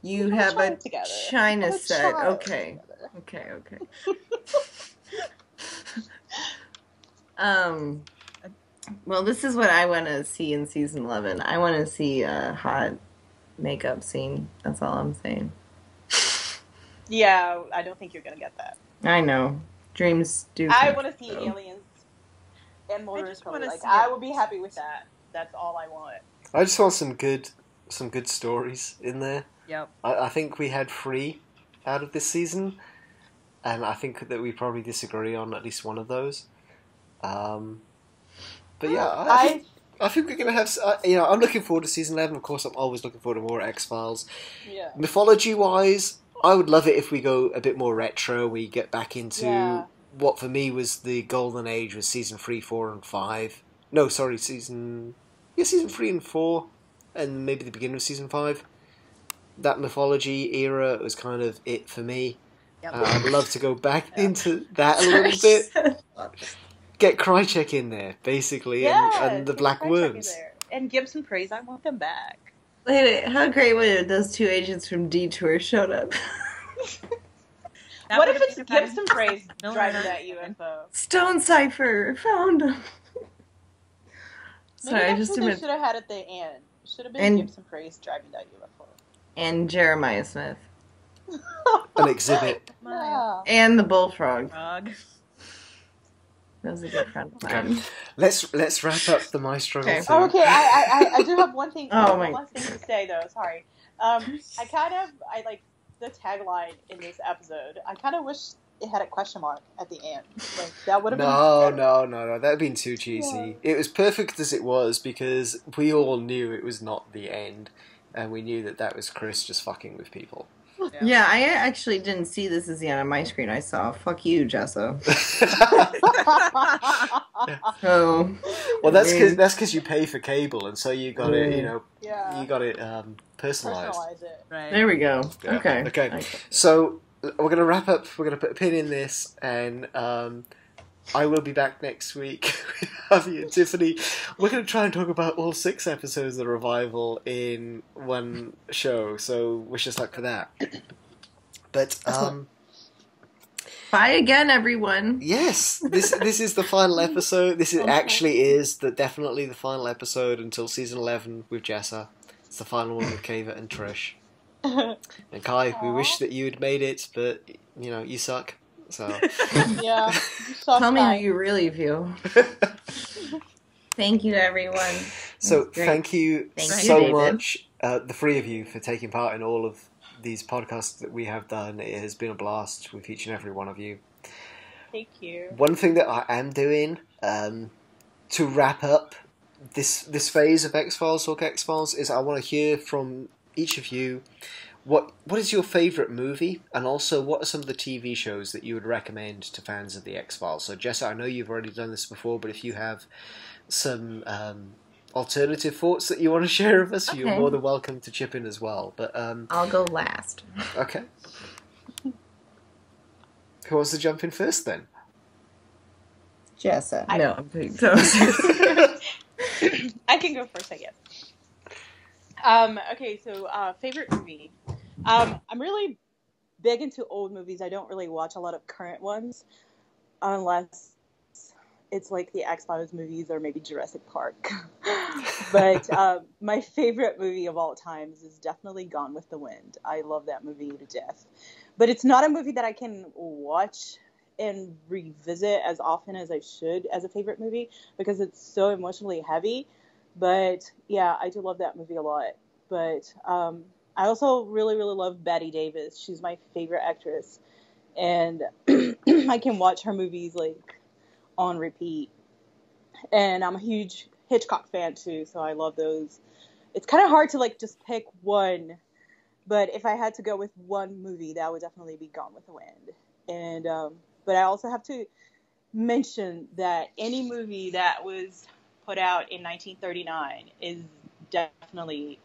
You We have a together. China have a set. child Okay. together. Okay. Okay. um. Well, this is what I want to see in season eleven. I want to see a hot makeup scene. That's all I'm saying. Yeah, I don't think you're gonna get that. I know. Dreams do. I want to see true. aliens and motors. just Probably. wanna Like I it. would be happy with that. That's all I want. I just want some good, some good stories in there. Yep. I, I think we had three out of this season, and I think that we probably disagree on at least one of those. Um, but yeah, I, I, I think, I think we're gonna have. s- Uh, you know, I'm looking forward to season eleven. Of course, I'm always looking forward to more X Files. yeah. Mythology wise, I would love it if we go a bit more retro. We get back into Yeah. What for me was the golden age was season three, four, and five. No, sorry, season yeah, season three and four, and maybe the beginning of season five. That mythology era was kind of it for me. Yep. Uh, I'd love to go back Yeah. into that a little bit. Get Krychek in there, basically, Yeah, and, and the Black Krychek Worms. there. And Gibson praise. I want them back. Wait, wait, how great would it if those two agents from Detour showed up? That what if have it's been fun. Gibson praise driving and that UFO? Stone Cipher found him. Maybe Sorry, I that's just what they admit. should have had at the end. Should have been And- Gibson praise driving that UFO. And Jeremiah Smith. An exhibit. Yeah. And the bullfrog. Dog. That was a good friend of Okay. mine. Let's let's wrap up the Maestro. Okay. Oh, okay. I, I, I- I do have one thing. Oh, one my- last thing to say though. Sorry. Um, I kind of I like the tagline in this episode. I kind of wish it had a question mark at the end. Like that would have No, been. no, no, no. That'd been too cheesy. It was perfect as it was because we all knew it was not the end, and we knew that that was Chris just fucking with people. Yeah, I actually didn't see this as the end of my screen. I saw "fuck you, Jessa." So well, that's because that's because you pay for cable, and so you got it. You know, yeah. you got it um, personalized. Personalize it. Right. there we go. Yeah. Okay. Okay. So we're gonna wrap up. We're gonna put a pin in this, and um, I will be back next week with Javi and Tiffany. We're gonna try and talk about all six episodes of the revival in one show. So wish us luck for that. But um, Bye again, everyone. yes, this this is the final episode. This is Okay. actually is the definitely the final episode until season eleven with Jessa. It's the final one with Keva and Trish. And Kai, we wish that you had made it, but you know you suck. So. yeah. You suck, Tell me how you really feel. Thank you, everyone. so thank you Thank so you, much uh, the three of you for taking part in all of these podcasts that we have done. It has been a blast with each and every one of you. Thank you. One thing that I am doing um, to wrap up this this phase of X Philes Talk X Files is I want to hear from each of you what what is your favorite movie, and also what are some of the TV shows that you would recommend to fans of the X Files? So, Jessa, I know you've already done this before, but if you have some um, alternative thoughts that you want to share with us, you're more than welcome to chip in as well. But um, I'll go last. okay, who wants to jump in first then? Jessa. I- no, I'm kidding. So, I can go first, I guess. Um, okay, so uh, favorite movie. Um, I'm really big into old movies. I don't really watch a lot of current ones, unless it's like the X Files movies or maybe Jurassic Park. but um, my favorite movie of all times is definitely Gone with the Wind. I love that movie to death. But it's not a movie that I can watch and revisit as often as I should as a favorite movie because it's so emotionally heavy. But yeah, I do love that movie a lot. But um, I also really, really love Bette Davis. She's my favorite actress, and I can watch her movies like on repeat. And I'm a huge Hitchcock fan too, so I love those. It's kind of hard to like just pick one, but if I had to go with one movie, that would definitely be Gone with the Wind. And um, but I also have to mention that any movie that was put out in 1939 is definitely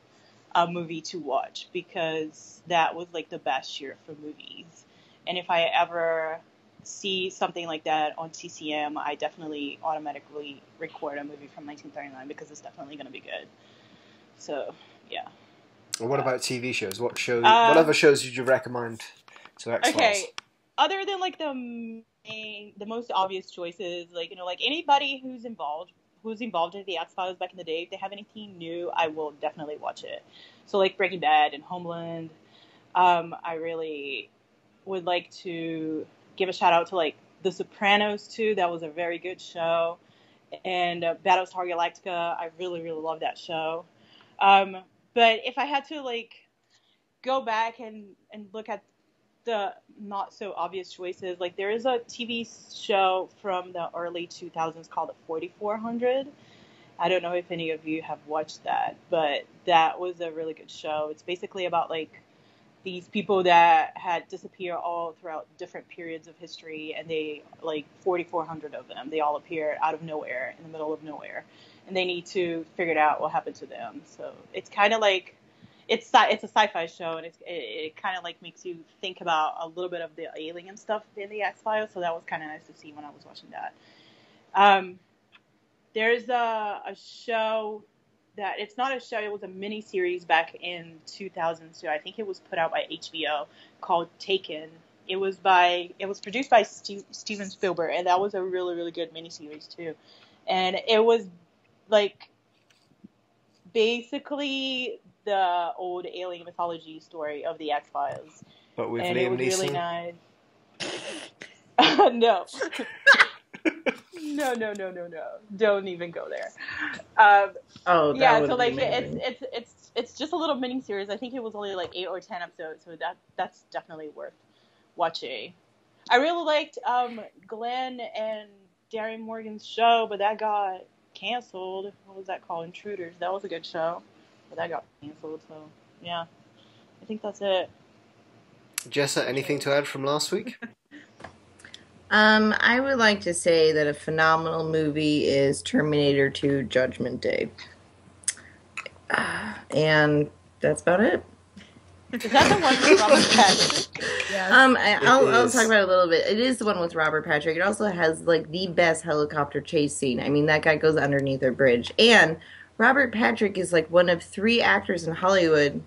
a movie to watch because that was like the best year for movies. And if I ever see something like that on TCM, I definitely automatically record a movie from 1939 because it's definitely going to be good. So, yeah. And what about TV shows? What? Uh, what other shows would you recommend to X Files? Okay. Other than like the main, the most obvious choices, like you know, like anybody who's involved, who's involved in the X Files back in the day, if they have anything new, I will definitely watch it. So like Breaking Bad and Homeland. Um, I really would like to give a shout out to like The Sopranos too. That was a very good show. And uh, Battlestar Galactica, I really really love that show. Um, but if I had to like go back and and look at the not so obvious choices. Like there is a TV show from the early 2000s called The 4400. I don't know if any of you have watched that, but that was a really good show. It's basically about like these people that had disappeared all throughout different periods of history, and they like 4,400 of them. They all appear out of nowhere in the middle of nowhere, and they need to figure out what happened to them. So it's kind of like it's it's a sci-fi show, and it, it kind of like makes you think about a little bit of the alien stuff in the X Files. So that was kind of nice to see when I was watching that. Um, there's a, a show that it's not a show; it was a mini series back in 2002. I think it was put out by HBO called Taken. It was by it was produced by Ste Steven Spielberg, and that was a really really good mini series too. And it was like basically the old alien mythology story of the X Files, But with and it was Neeson. really nice. no. no, no, no, no, no! Don't even go there. Um, oh, that yeah, would so be like amazing. it's it's it's it's just a little mini series. I think it was only like eight or ten episodes, so that that's definitely worth watching. I really liked um, Glen and Darin Morgan's show, but that got canceled. What was that called? Intruders. That was a good show, but that got canceled. So yeah, I think that's it. Jessa, anything to add from last week? Um, I would like to say that a phenomenal movie is Terminator 2 Judgment Day. Ah, And that's about it. Is that the one with Robert Patrick? Um, I, I'll, I'll talk about it a little bit. It is the one with Robert Patrick. It also has like the best helicopter chase scene. I mean, that guy goes underneath a bridge, and Robert Patrick is like one of three actors in Hollywood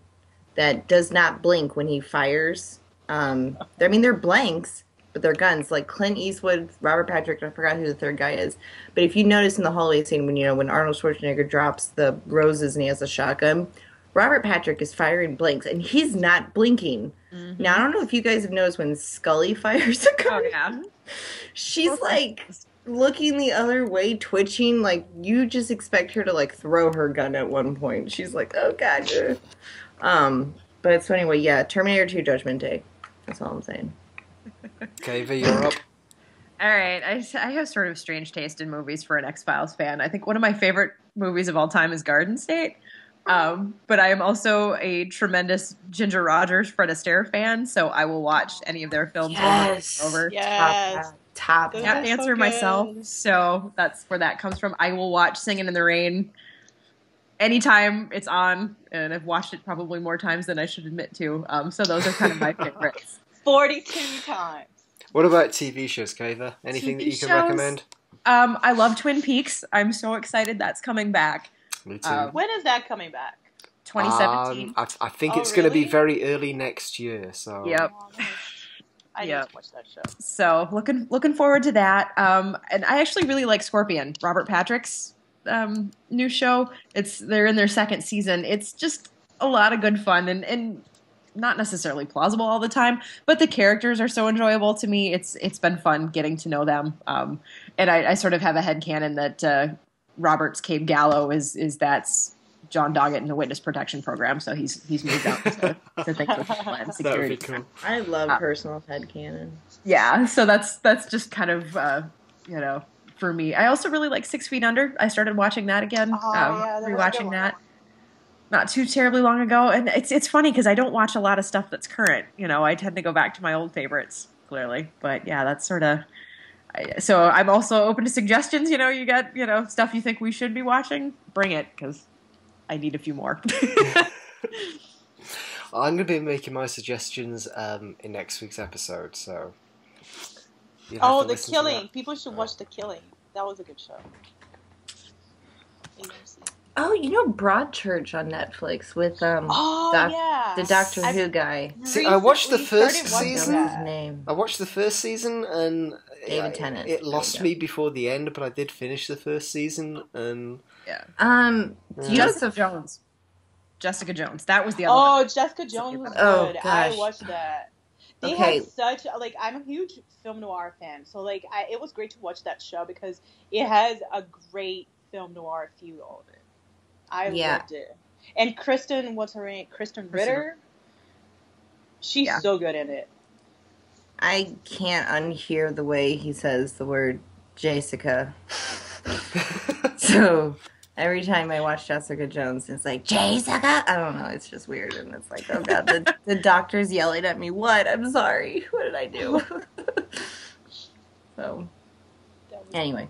that does not blink when he fires. Um, I mean, they're blanks, but they're guns. Like Clint Eastwood, Robert Patrick. I forgot who the third guy is. But if you notice in the hallway scene when you know when Arnold Schwarzenegger drops the roses and he has a shotgun, Robert Patrick is firing blanks, and he's not blinking. Now I don't know if you guys have noticed when Scully fires a gun, Oh yeah. she's like looking the other way, twitching. Like you just expect her to like throw her gun at one point. She's like, "Oh God." ugh." Um, but so anyway, yeah, Terminator Two: Judgment Day. That's all I'm saying. Keva, you're up. All right, I, I have sort of strange taste in movies for an X Files fan. I think one of my favorite movies of all time is Garden State. Um, but I am also a tremendous Ginger Rogers, Fred Astaire fan, so I will watch any of their films Yes. over over. Yes. Top. Those I can't so answer myself, so that's where that comes from. I will watch Singing in the Rain anytime it's on, and I've watched it probably more times than I should admit to. Um, so those are kind of my favorites. 42 times. What about TV shows, Keva? Anything that you can shows? recommend? Um, I love Twin Peaks. I'm so excited that's coming back. Me too. Um, When is that coming back? 2017. Um, I, I think Oh, it's going to be very early next year. So Yep. I need Yep. to watch that show. So looking looking forward to that. Um, and I actually really like Scorpion, Robert Patrick's um, new show. It's they're in their second season. It's just a lot of good fun and and not necessarily plausible all the time, but the characters are so enjoyable to me. It's it's been fun getting to know them. Um, and I, I sort of have a headcanon that uh, Robert's Cabe Gallo is is that's John Doggett in the witness protection program, so he's he's moved out to, to things with Homeland that would security. be cool. I love Uh, personal headcanon. yeah so that's that's just kind of uh you know for me. I also really like six feet under. I started watching that again Oh, um, yeah, that was a good rewatching that not too terribly long ago. And it's it's funny because i don't watch a lot of stuff that's current you know. I tend to go back to my old favorites clearly. But yeah that's sort of so i'm also open to suggestions you know. You got you know stuff you think we should be watching? Bring it because i need a few more I'm going to be making my suggestions um, in next week's episode. So. Oh, The Killing. People should watch The Killing. That was a good show. Oh, you know Broadchurch on Netflix with um Oh, Doc- yeah. the Doctor I've Who guy. See, I watched the first started watching What season. his name? I watched the first season and David it, Tennant. it There lost me before the end, but I did finish the first season and yeah Um, Yeah. jessica jones jessica jones that was the other Oh, one Jessica Jones was Oh, good. I watched that. They Okay. had such like I'm a huge film noir fan, so like I, it was great to watch that show because it has a great film noir feel of it. I Yeah. loved it. And Krysten, what's her name? Krysten Krysten- Ritter. She's Yeah. so good in it. I can't unhear the way he says the word Jessica. So every time I watch Jessica Jones, it's like Jessica. I don't know. It's just weird, and it's like, oh god, the the doctor's yelling at me. What? I'm sorry. What did I do? so anyway,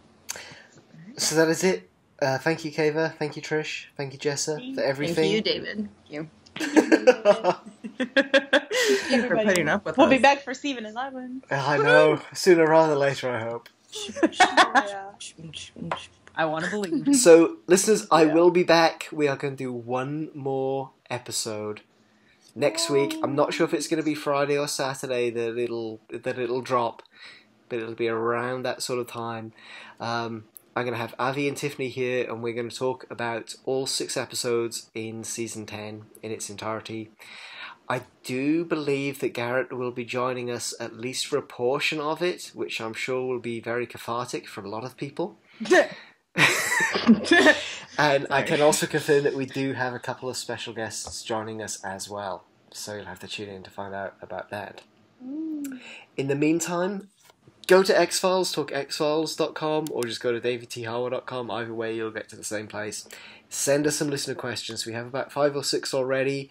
so that is it. Uh, thank you, Keva. Thank you, Trish. Thank you, Jessa, for everything. thank you, David. Thank you for putting up with We'll us. be back for Steven Eleven. I know. Sooner rather than later, I hope. yeah. I want to believe. So, listeners, I Yeah. will be back. We are going to do one more episode next week. I'm not sure if it's going to be Friday or Saturday that it'll that it'll drop, but it'll be around that sort of time. Um, I'm going to have Avi and Tiffany here, and we're going to talk about all six episodes in season ten in its entirety. I do believe that Garrett will be joining us at least for a portion of it, which I'm sure will be very cathartic for a lot of people. and I can also confirm that we do have a couple of special guests joining us as well. So you'll have to tune in to find out about that. In the meantime, go to Xphiles, talkxfiles.com, or just go to davidtharwood.com. Either way, you'll get to the same place. Send us some listener questions. We have about five or six already.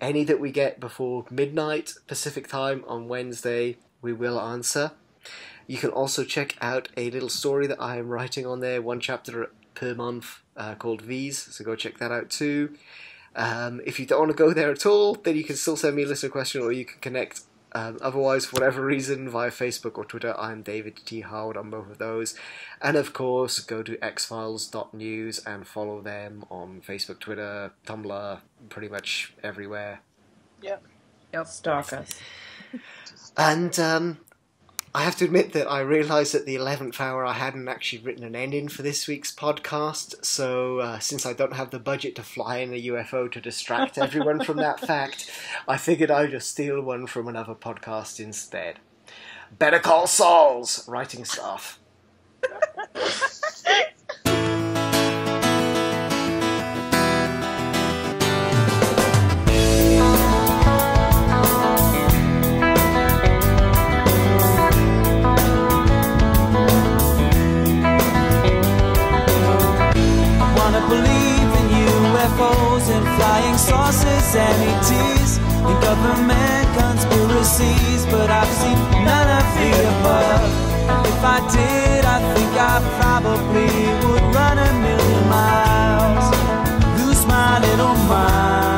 Any that we get before midnight Pacific time on Wednesday, we will answer. You can also check out a little story that I am writing on there, one chapter per month, uh, called V's. So go check that out too. Um, if you don't want to go there at all, then you can still send me a listener question, or you can connect. Um, otherwise, for whatever reason, via Facebook or Twitter, I'm David T. Harwood on both of those. And of course, go to xfiles.news and follow them on Facebook, Twitter, Tumblr, pretty much everywhere. Yep. Stalk us. And um, I have to admit that I realised at the 11th hour I hadn't actually written an ending for this week's podcast. So, uh, since I don't have the budget to fly in a UFO to distract everyone from that fact, I figured I'd just steal one from another podcast instead. Better Call Saul's writing staff. sources and ETs and government conspiracies, but I've seen none of the above. If I did, I think I probably would run a million miles, lose my little mind.